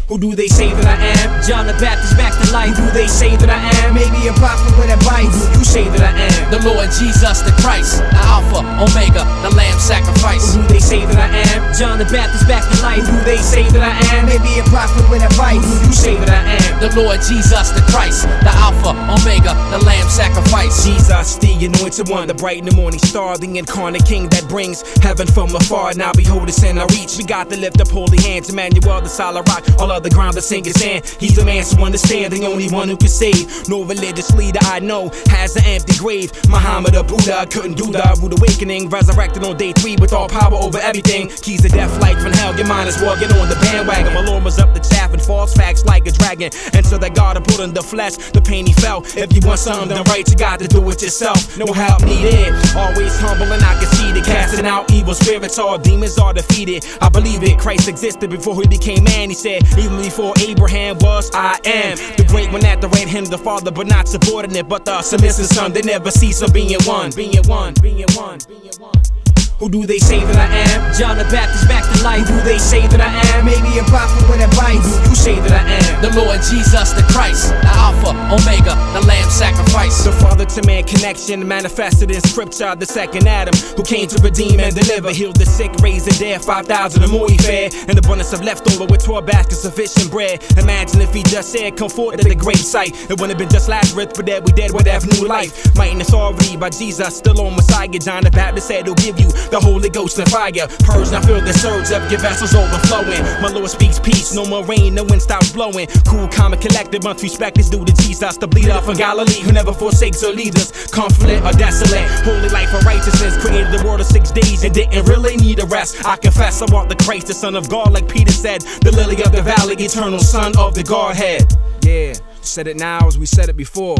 Who do they say that I am? John the Baptist back to life. Who do they say that I am? Maybe a prophet with advice. Who do you say that I am? The Lord Jesus the Christ, the Alpha, Omega, the Lamb sacrifice. Who do they say that I am? John the Baptist back to life. Who do they say that I am? Maybe a prophet with advice. Who do you say that I am? The Lord Jesus the Christ, the Alpha, Omega, the Lamb sacrifice. Jesus, the anointed one, the bright in the morning star, the incarnate king that brings heaven from afar. Now behold, it's in our reach. We got to lift up holy hands. Emmanuel, the solid rock, all the ground the sink is sand. He's the man to understand, the only one who can save. No religious leader I know has an empty grave. Muhammad or Buddha couldn't do the rude awakening. Resurrected on day three with all power over everything. Keys to death, life from hell. Your mind is walking on the bandwagon. Was up the chaff and false facts like a dragon. And so that God put in the flesh, the pain he felt. If you want something right, you got to do it yourself. No help needed. Always humble and I can see it. Casting out evil spirits, all demons are defeated. I believe it. Christ existed before he became man. He said, even before Abraham was, I am. The great one at the right hand the Father, but not subordinate. But the submissive son, they never cease of being one. Being one, being one, being one. Who do they say that I am? John the Baptist back to life. Who do they say that I am? Maybe a prophet with advice. Who do you say that I am? The Lord Jesus the Christ, the Alpha, Omega, the Lamb sacrifice. The father to man connection manifested in scripture. The second Adam who came to redeem and deliver, healed the sick, raised the dead. Five thousand or more he fed, and abundance of leftover with twelve baskets of fish and bread. Imagine if he just said, "Come forth at the great sight." It wouldn't have been just Lazarus, but that we dead would have new life. Might and authority by Jesus, still on Messiah. John the Baptist said he'll give you the Holy Ghost and fire. Purge, now feel the surge of your vessels overflowing. My Lord speaks peace, no more rain, no wind stops blowing. Cool, calm, and collected, much respect is due to Jesus, the bleeder from Galilee, who never forsakes or leads us. Conflict or desolate, holy life or righteousness. Created the world of six days and didn't really need a rest. I confess I want the Christ, the Son of God, like Peter said. The lily of the valley, eternal Son of the Godhead. Yeah, said it now as we said it before.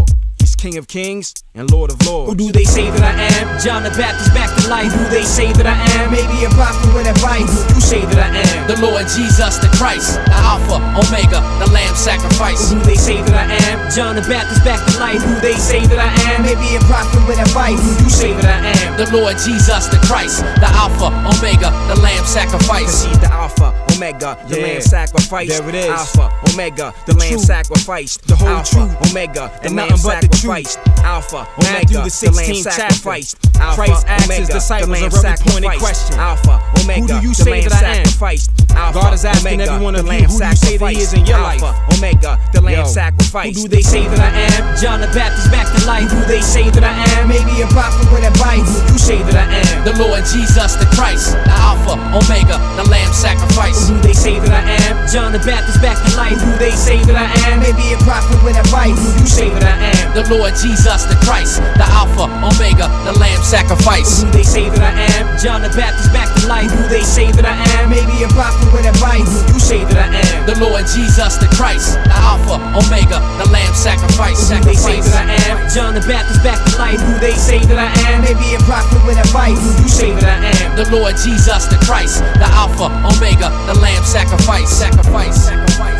He's King of Kings and Lord of Lords. Who do they say that I am? John the Baptist back to life. Who do they say that I am? Maybe a prophet with advice. Who do you say that I am? The Lord Jesus the Christ, the Alpha, Omega, the Lamb sacrifice. Who do they say that I am? John the Baptist back to life. Who do they say that I am? Maybe a prophet with advice. Who do you say that I am? The Lord Jesus the Christ, the Alpha, Omega, the Lamb Cause sacrifice. he's the Alpha, Omega, the Yeah. Lamb sacrifice. There it is. Alpha, Omega, the, Lamb truth. sacrifice. The whole Alpha, truth. Omega, the And Lamb nothing but the sacrifice. Alpha, Matthew, Omega, the the Lamb 16th chapter. sacrifice. Alpha, Christ asked his Omega, disciples the a very pointed question. Alpha, Omega, Who do you the say Lamb that I am? sacrifice. Alpha, God is asking Omega, every one of the you, Lamb who do you say that he is in your sacrifice. life? Alpha, Omega, the Lamb Yo, sacrifice. who Who do they say that I am? John the Baptist back to life. Who do they say that I am? Maybe a prophet with advice. Who do you say that I am? The Lord Jesus the Christ, the Alpha, Omega, the Lamb sacrifice. Who they say that I am? John the Baptist back to life. Who they say that I am? Maybe a prophet with advice. Who you say that I am? The Lord Jesus the Christ, the Alpha, Omega, the Lamb sacrifice. Who they say that I am? John the Baptist back to life. Who they say that I am? Maybe a prophet with advice. Who you say that I am? The Lord Jesus the Christ, the Alpha, Omega, the Lamb sacrifice. Who they say that I am? John the Baptist back to life. Who they say that I am? Maybe a prophet with advice. Who you say that I am? The Lord Jesus the Christ, the Alpha, Omega, the Lamb sacrifice. Sacrifice. Sacrifice.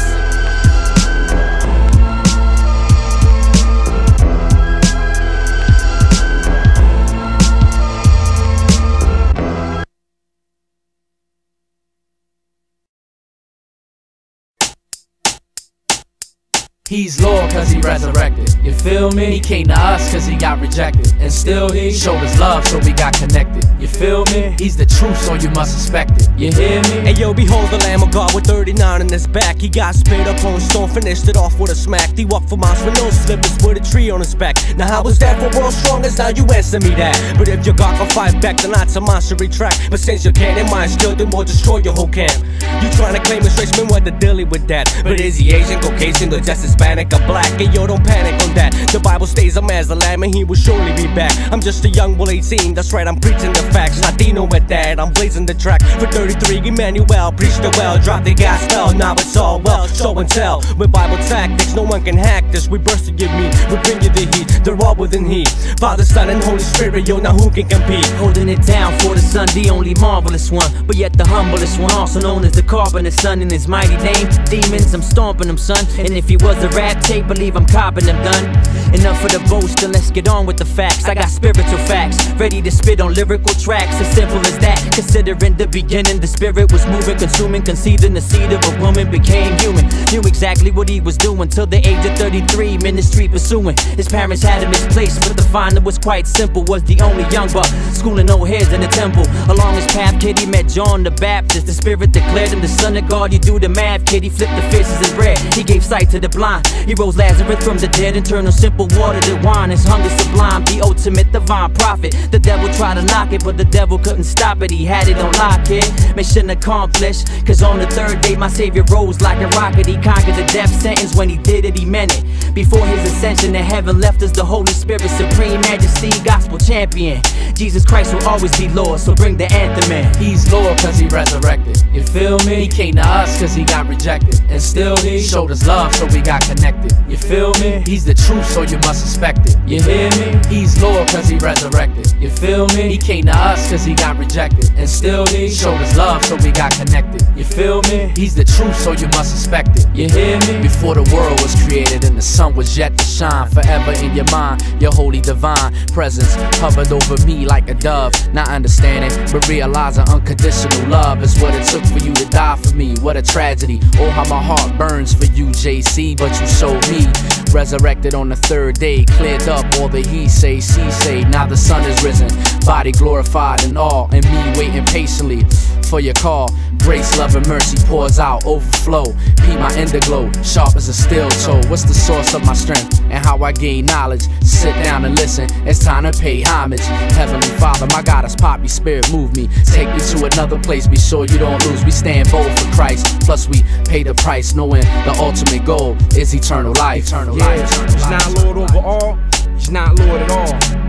He's Lord cause he resurrected. You feel me? He came to us cause he got rejected. And still he showed us love so we got connected. You feel me? He's the truth so you must respect it. You hear me? Hey yo, behold the Lamb of God with 39 in his back. He got spit up on stone, finished it off with a smack. He walked for miles with no slippers, with a tree on his back. Now how was that for world's strongest? Now you answer me that. But if your God can fight back, then that's a monster retract. But since you can't in mind still, then we'll destroy your whole camp. You trying to claim a straight man what the dilly with that. But is he Asian, Caucasian, or just Hispanic or black? And yo, don't panic on that. The Bible stays a man's the lamb and he will surely be back. I'm just a young bull 18, that's right, I'm preaching the facts. Latino with that, I'm blazing the track. For 33, Emmanuel, preach the well, drop the gas gospel. Now it's all well, show and tell. With Bible tactics, no one can hack this. We burst to give me, we bring you the heat. They're all within heat. Father, Son, and Holy Spirit, yo, now who can compete? Holding it down for the son, the only marvelous one. But yet the humblest one, also known as the carpenter son in his mighty name. Demons, I'm stomping them, son. And if he was the rap tape, believe I'm copping them done. Enough for the boasting, let's get on with the facts. I got spiritual facts, ready to spit on lyrical tracks. As simple as that. Considering the beginning, the spirit was moving, consuming, conceiving the seed of a woman became human. Knew exactly what he was doing till the age of 33. Ministry pursuing. His parents had him misplaced, but the finder was quite simple. Was the only young buck, schooling old heads in the temple. Along his path, kid, he met John the Baptist. The spirit declared him the son of God. You do the math, kid. He flipped the fishes and bread. He gave sight to the blind. He rose Lazarus from the dead and turned on simple water to wine. His hunger sublime, the ultimate divine prophet. The devil tried to knock it, but the devil couldn't stop it. He had it on lock, kid. Mission accomplished. Cause on the third day, my savior rose like a rocket. He conquered the death sentence. When he did it, he meant it. Before his ascension to heaven left us the Holy Spirit, supreme majesty, gospel champion. Jesus Christ will always be Lord, so bring the anthem in. He's Lord cause he resurrected. You feel me? He came to us cause he got rejected. And still he showed us love so we got connected. You feel me? He's the truth so you must respect it. You hear me? He's Lord cause he resurrected. You feel me? He came to us cause he got rejected. And still he showed his love so we got connected. You feel me? He's the truth so you must respect it. You hear me? Before the world was created and the sun was yet to shine forever in your mind. Your holy divine presence hovered over me like a dove. Not understanding, but realizing unconditional love is what it took for you to die for me. What a tragedy. Oh, how my heart burns for you, JC. But you showed me. Resurrected on the third day, cleared up all the he say, she say. Now the sun is risen, body glorified and all, and me waiting patiently for your call. Grace, love, and mercy pours out, overflow. Be my underglow, sharp as a steel toe. What's the source of my strength and how I gain knowledge? Sit down and listen, it's time to pay homage. Heavenly Father, my goddess, pop your spirit, move me. Take me to another place, be sure you don't lose. We stand bold for Christ, plus we pay the price, knowing the ultimate goal is eternal life. Eternal Yeah, life. He's not Lord over all, he's not Lord at all.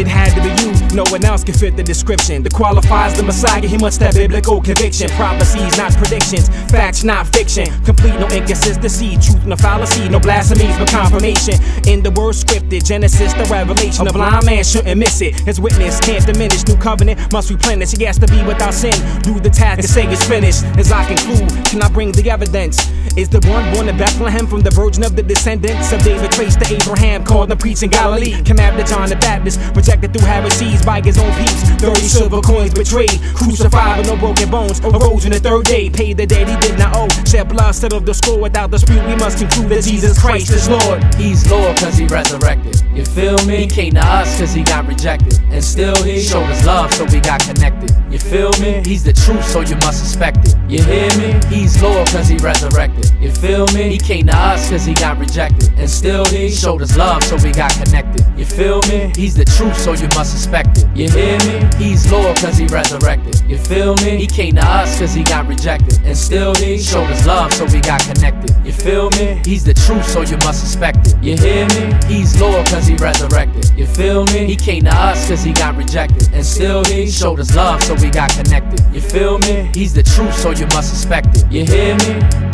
It had to be you, no one else can fit the description. That qualifies the Messiah, he must have biblical conviction. Prophecies, not predictions, facts, not fiction. Complete, no inconsistency, truth, no fallacy, no blasphemies, but confirmation. In the word scripted, Genesis, the revelation. A blind man shouldn't miss it. His witness can't diminish. New covenant must replenish. He has to be without sin. Do the task and say it's finished. As I conclude, can I bring the evidence? Is the one born in Bethlehem from the virgin of the descendants of David traced to Abraham, called the in Galilee. Came after John the Baptist, rejected through heresies by his own peeps. 30 silver coins betrayed, crucified with no broken bones. Arose in the third day, paid the debt he did not owe. Shed blood, settled the score without dispute. We must conclude that Jesus Christ is Lord. He's Lord cause he resurrected. You feel me? He came to us cause he got rejected. And still he showed us love so we got connected. You feel me? He's the truth so you must respect it. You hear me? He's Lord cause he resurrected. You feel me? He came to us cause he got rejected. And still he showed us love so we got connected. You feel me? He's the truth so you must respect it. You hear me? He's Lord cause he resurrected. You feel me? He came to us cause he got rejected. And still he showed us love so we got connected. You feel me? He's the truth so you must respect it. You hear me? He's Lord cause he resurrected. You feel me? He came to us cause he got rejected. And still he showed us love so we got connected. You feel me? He's the truth so you must respect it. You hear me?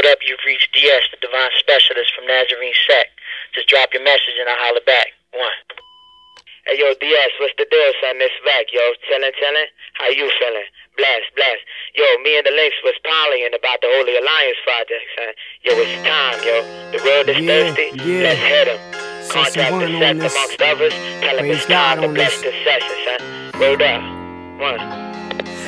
What up? You've reached DS, the Divine Specialist from Nazarene Sect. Just drop your message and I'll holler back. One. Hey, yo, DS, what's the deal, son? This back, yo. Chillin', chillin'? How you feeling? Blast, blast. Yo, me and the Lynx was polying about the Holy Alliance project, son. Yo, it's time, yo. The world is Yeah, thirsty. yeah. Let's hit 'em. Session Contract the sect amongst others. Tell 'em Praise it's time to on bless this. the session, son. Word up. One.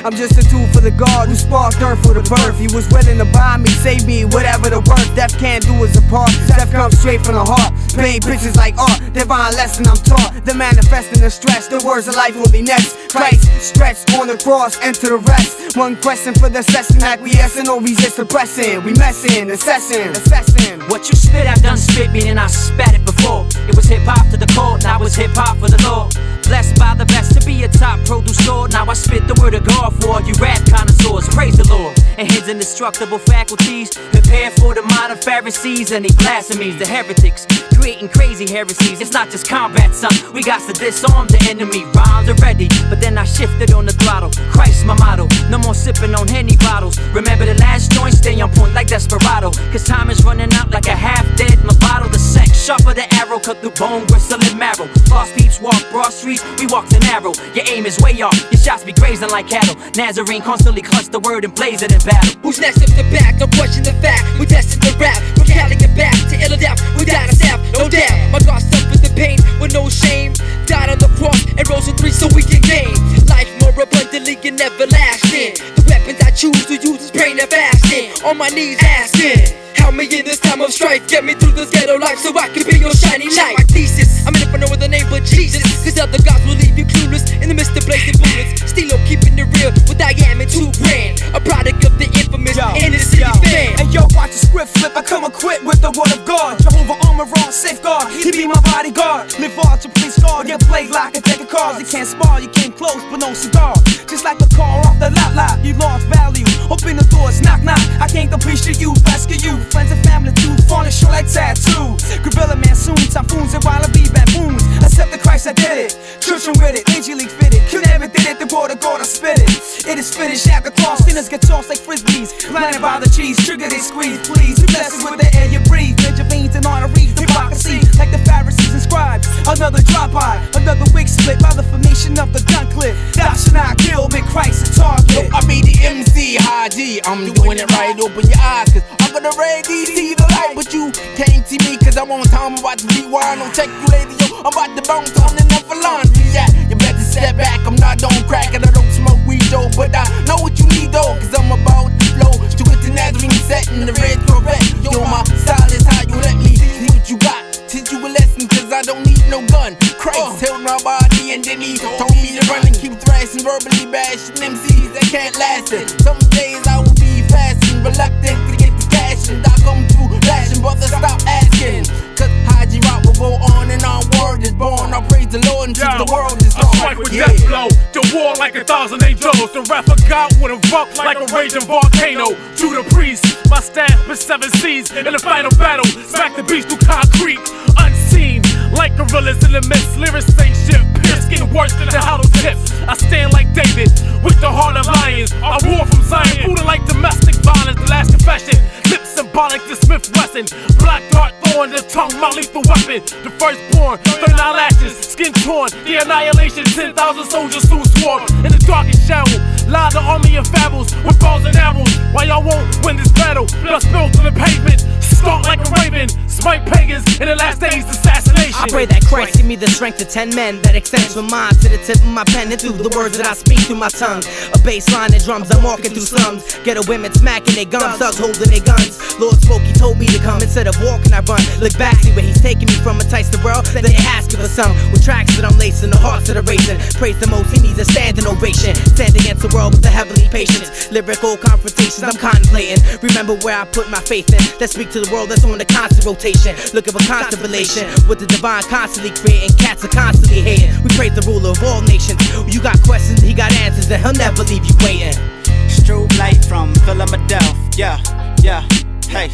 I'm just a tool for the God who sparked earth for the birth. He was willing to buy me, save me, whatever the worth. Death can't do us apart. Death comes straight from the heart. Paint pictures like art. Divine lesson I'm taught. The manifesting the stress. The words of life will be next. Christ stretched on the cross, enter the rest. One question for the session. Acquiescing or resist suppressing. We messing, assessing, assessing. What you spit, I've done spit me and I spat it before. It was hip hop to the core, now it's hip hop for the Lord. Blessed by the best to be a top producer. Now I spit the word of God for all you rap connoisseurs. Praise the Lord. And his indestructible faculties. Prepare for the modern Pharisees and they blasphemies, the heretics. Creating crazy heresies. It's not just combat, son. We got to disarm the enemy. Rhymes are ready, but then I shifted on the throttle. Christ, my motto. No more sipping on Henny bottles. Remember the last joint, stay on point like Desperado. Cause time is running out like a half dead. My bottle, the sex, sharper the arrow, cut through bone, gristle, and marrow. Lost peeps walk broad streets, we walk the narrow. Your aim is way off, your shots be grazing like cattle. Nazarene constantly clutch the word and blaze it in battle. Who's next up the back? I'm pushing the fact. We tested the rap. From Cali get back to Illidap. We died a sap, no doubt. My God suffered the pain with no shame. Died on the cross and rose in three so we can gain life more abundantly and everlasting. The weapons I choose to use is praying and fasting. On my knees asking. Help me in this time of strife. Get me through this ghetto life so I can be your shining light. My thesis. I'm in it for no other name but Jesus. Cause other gods will leave you clueless in the midst of blazing bullets. Still keeping it real with I am and two brand. A product of the infamous inner city fan. Hey yo, watch the script flip. I come equipped with the word of God. Jehovah armor on safeguard. He be my bodyguard. Live on to please guard. Get played like a deck of cards. You can't spar, you came close, but no cigar. Just like a car off the lot lot. You lost value. Open the knock knock. I to preach to you, rescue you. Friends and family too. Falling short like tattoos. Gorilla man soon. Typhoons and wallaby baboons. Accept the Christ, I did it. Children with it. Major league fitted. Never did it. The word of God, I spit it. It is finished at the cross. Sinners get tossed like frisbees. Blinded by the cheese. Trigger they squeeze. Please. You bless us with the air you breathe. Major veins and arteries. Hypocrisy. Like the Pharisees and scribes. Another drop by. Another wig split by the formation of the gun clip. Thou shalt not kill me, Christ and target. I be the MC, Haji. I'm doing it right. Open your eyes, cause I'm gonna ready see the light. But you can't see me, cause I'm on time. I'm about to rewind. Don't check you later, yo. I'm about to bounce on enough laundry. Yeah, you better step back. I'm not on crack, and I don't smoke weed, though. But I know what you need, though, cause I'm about to flow. To it, the Nazarene Sect in the red Corvette. Yo, my style is how you let me see what you got. Teach you a lesson, cause I don't need no gun. Christ held my body, and then he told me to run and keep thrashing, verbally bashing MCs that can't last it. Some days I will be fasting, reluctant to get the cash, and I come through flashing, brother, stop asking. Cause Haji Rock will go on, the Lord keep the world is I gone. strike with death blow, the war like a thousand angels. The wrath of God would erupt like a raging volcano. To the priest, my staff is seven seas in the final battle. Smack the beast through concrete, unseen. Like gorillas in the mist, lyrics ain't shit. Pierce getting worse than the hollow tips. I stand like David with the heart of lions. I war from Zion, Buddha like domestic violence. The last confession, symbolic to Smith Wesson. Black dart throwing the tongue, my lethal weapon. The firstborn, 39 lashes, skin torn. The annihilation, 10,000 soldiers soon swarm. In the darkest shadow, lie the army of fables with bows and arrows. Why y'all won't win this battle? Blood spilled to the pavement, stalk like a raven. Smite pagans in the last days assassination. I pray that Christ give me the strength of ten men that extends from mine to the tip of my pen and through the words that I speak through my tongue. A bass line and drums, I'm walking through slums. Get a women smacking their gums, thugs holding their guns. Lord spoke, he told me to come instead of walking, I run. Look back, see where he's taking me from. Entice the world, then they asking for some. With tracks that I'm lacing, the hearts that are racing. Praise the most, he needs a standing ovation. Stand against the world with a heavenly patience. Lyrical confrontations, I'm contemplating. Remember where I put my faith in. Let's speak to the world that's on the constant rotation. Looking for constant relation with the divine constantly creating. Cats are constantly hating. We praise the ruler of all nations. You got questions, he got answers, and he'll never leave you waiting. Strobe light from Philadelphia. Yeah, yeah. Hey,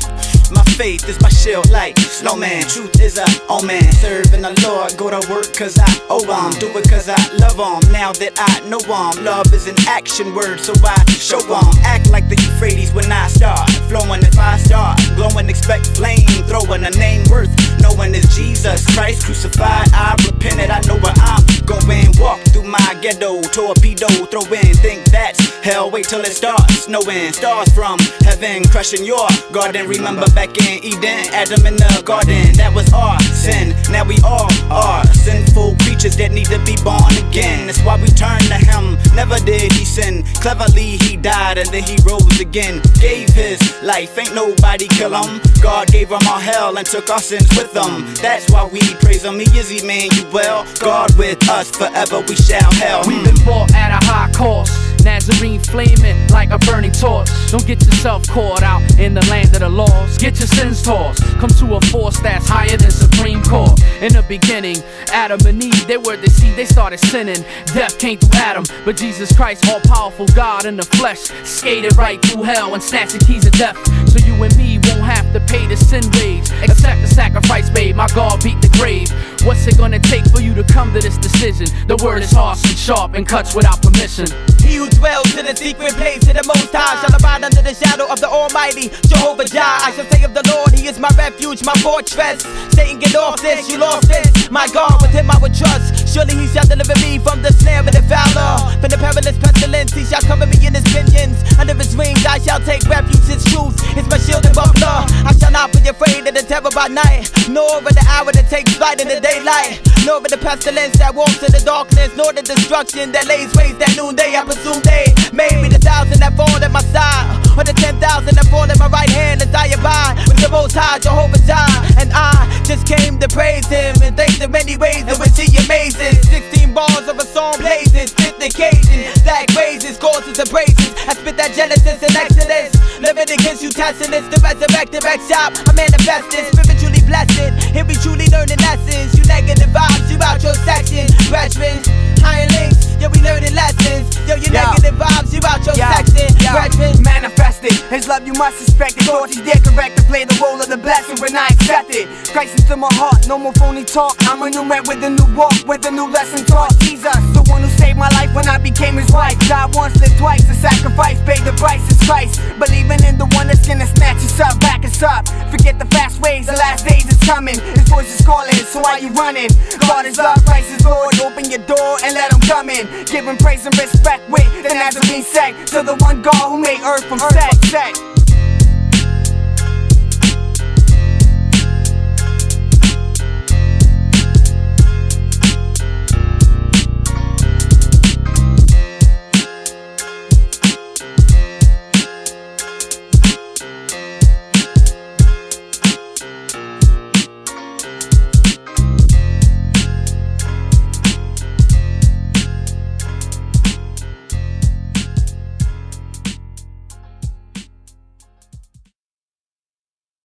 my faith is my shield like snowman. truth is a oh man. Serving the Lord, go to work cause I owe him. Do it cause I love him. Now that I know him, love is an action word, so I show him. Act like the Euphrates when I start. Flowing if I start. Glowing, expect flame. Throwing a name worth knowing is Jesus Christ crucified. I repented, I know where I'm going. Walk through my ghetto, torpedo, throw in. Think that's hell, wait till it starts snowing. Stars from heaven crushing your garden. Remember back in Eden, Adam in the garden. That was our sin. Now we all are sinful creatures that need to be born again. That's why we turn to Him. Never did He sin. Cleverly He died and then He rose again. Gave His life, ain't nobody kill Him. God gave Him our hell and took our sins with Him. That's why we praise Him. He is Emmanuel. God with us forever. We shall hell. We've been bought at a high cost. Nazarene flaming like a burning torch. Don't get yourself caught out in the land of the lost. Get your sins tossed. Come to a force that's higher than Supreme Court. In the beginning, Adam and Eve, they were the seed, they started sinning. Death came through Adam, but Jesus Christ, all powerful God in the flesh, skated right through hell and snatched the keys of death. So you and me won't have to pay the sin wage, Accept the sacrifice made. My God beat the grave. What's it gonna take for you to come to this decision? The word is harsh and sharp and cuts without permission. He who dwells in the secret place of the Most High shall abide under the shadow of the Almighty Jehovah Jah. I shall say of the Lord, He is my refuge, my fortress. Satan, get off this, you lost this. My God, with Him I would trust. Surely He shall deliver me from the snare of the fowler, from the perilous pestilence. He shall cover me in His pinions. Under His wings I shall take refuge. His truth is my shield and buckler. I shall not be afraid of the terror by night, nor of the hour that takes flight in the daylight, nor of the pestilence that walks in the darkness, nor the destruction that lays waste at noonday. I presume they may be the thousand that fall at my side, or the ten thousand that fall at my right hand as I abide with the Most High Jehovah Jah. And I just came to praise Him and thank Him many ways in which He amazing. Sixteen bars of a song blazes, fifth occasion that raises causes praises. I spit that Genesis and Exodus, against you testing this, the resurrected X shop. I manifest this. spiritually blessed. Here we truly learning lessons. You negative vibes, you out your section, brethren. Iron links, yeah we learning lessons. Yo, you Yo. negative vibes, you out your Yo, section, yo, brethren. Manifest it. His love you must suspect it. Thought he did correct to play the role of the blessing when I accept it. Christ into my heart, no more phony talk. I'm a new man with a new walk, with a new lesson taught. Jesus, the one who saved my life when I became his wife. Died once, lived twice, the sacrifice, paid the price, is Christ. Believing in the one that's gonna snatch us up, back us up. Forget the fast ways, the last days is coming. His voice is calling, so why you running? God is love, Christ is Lord. Open your door and let him come in. Give him praise and respect with the Nazarene sect. To the one God who made earth from set. set.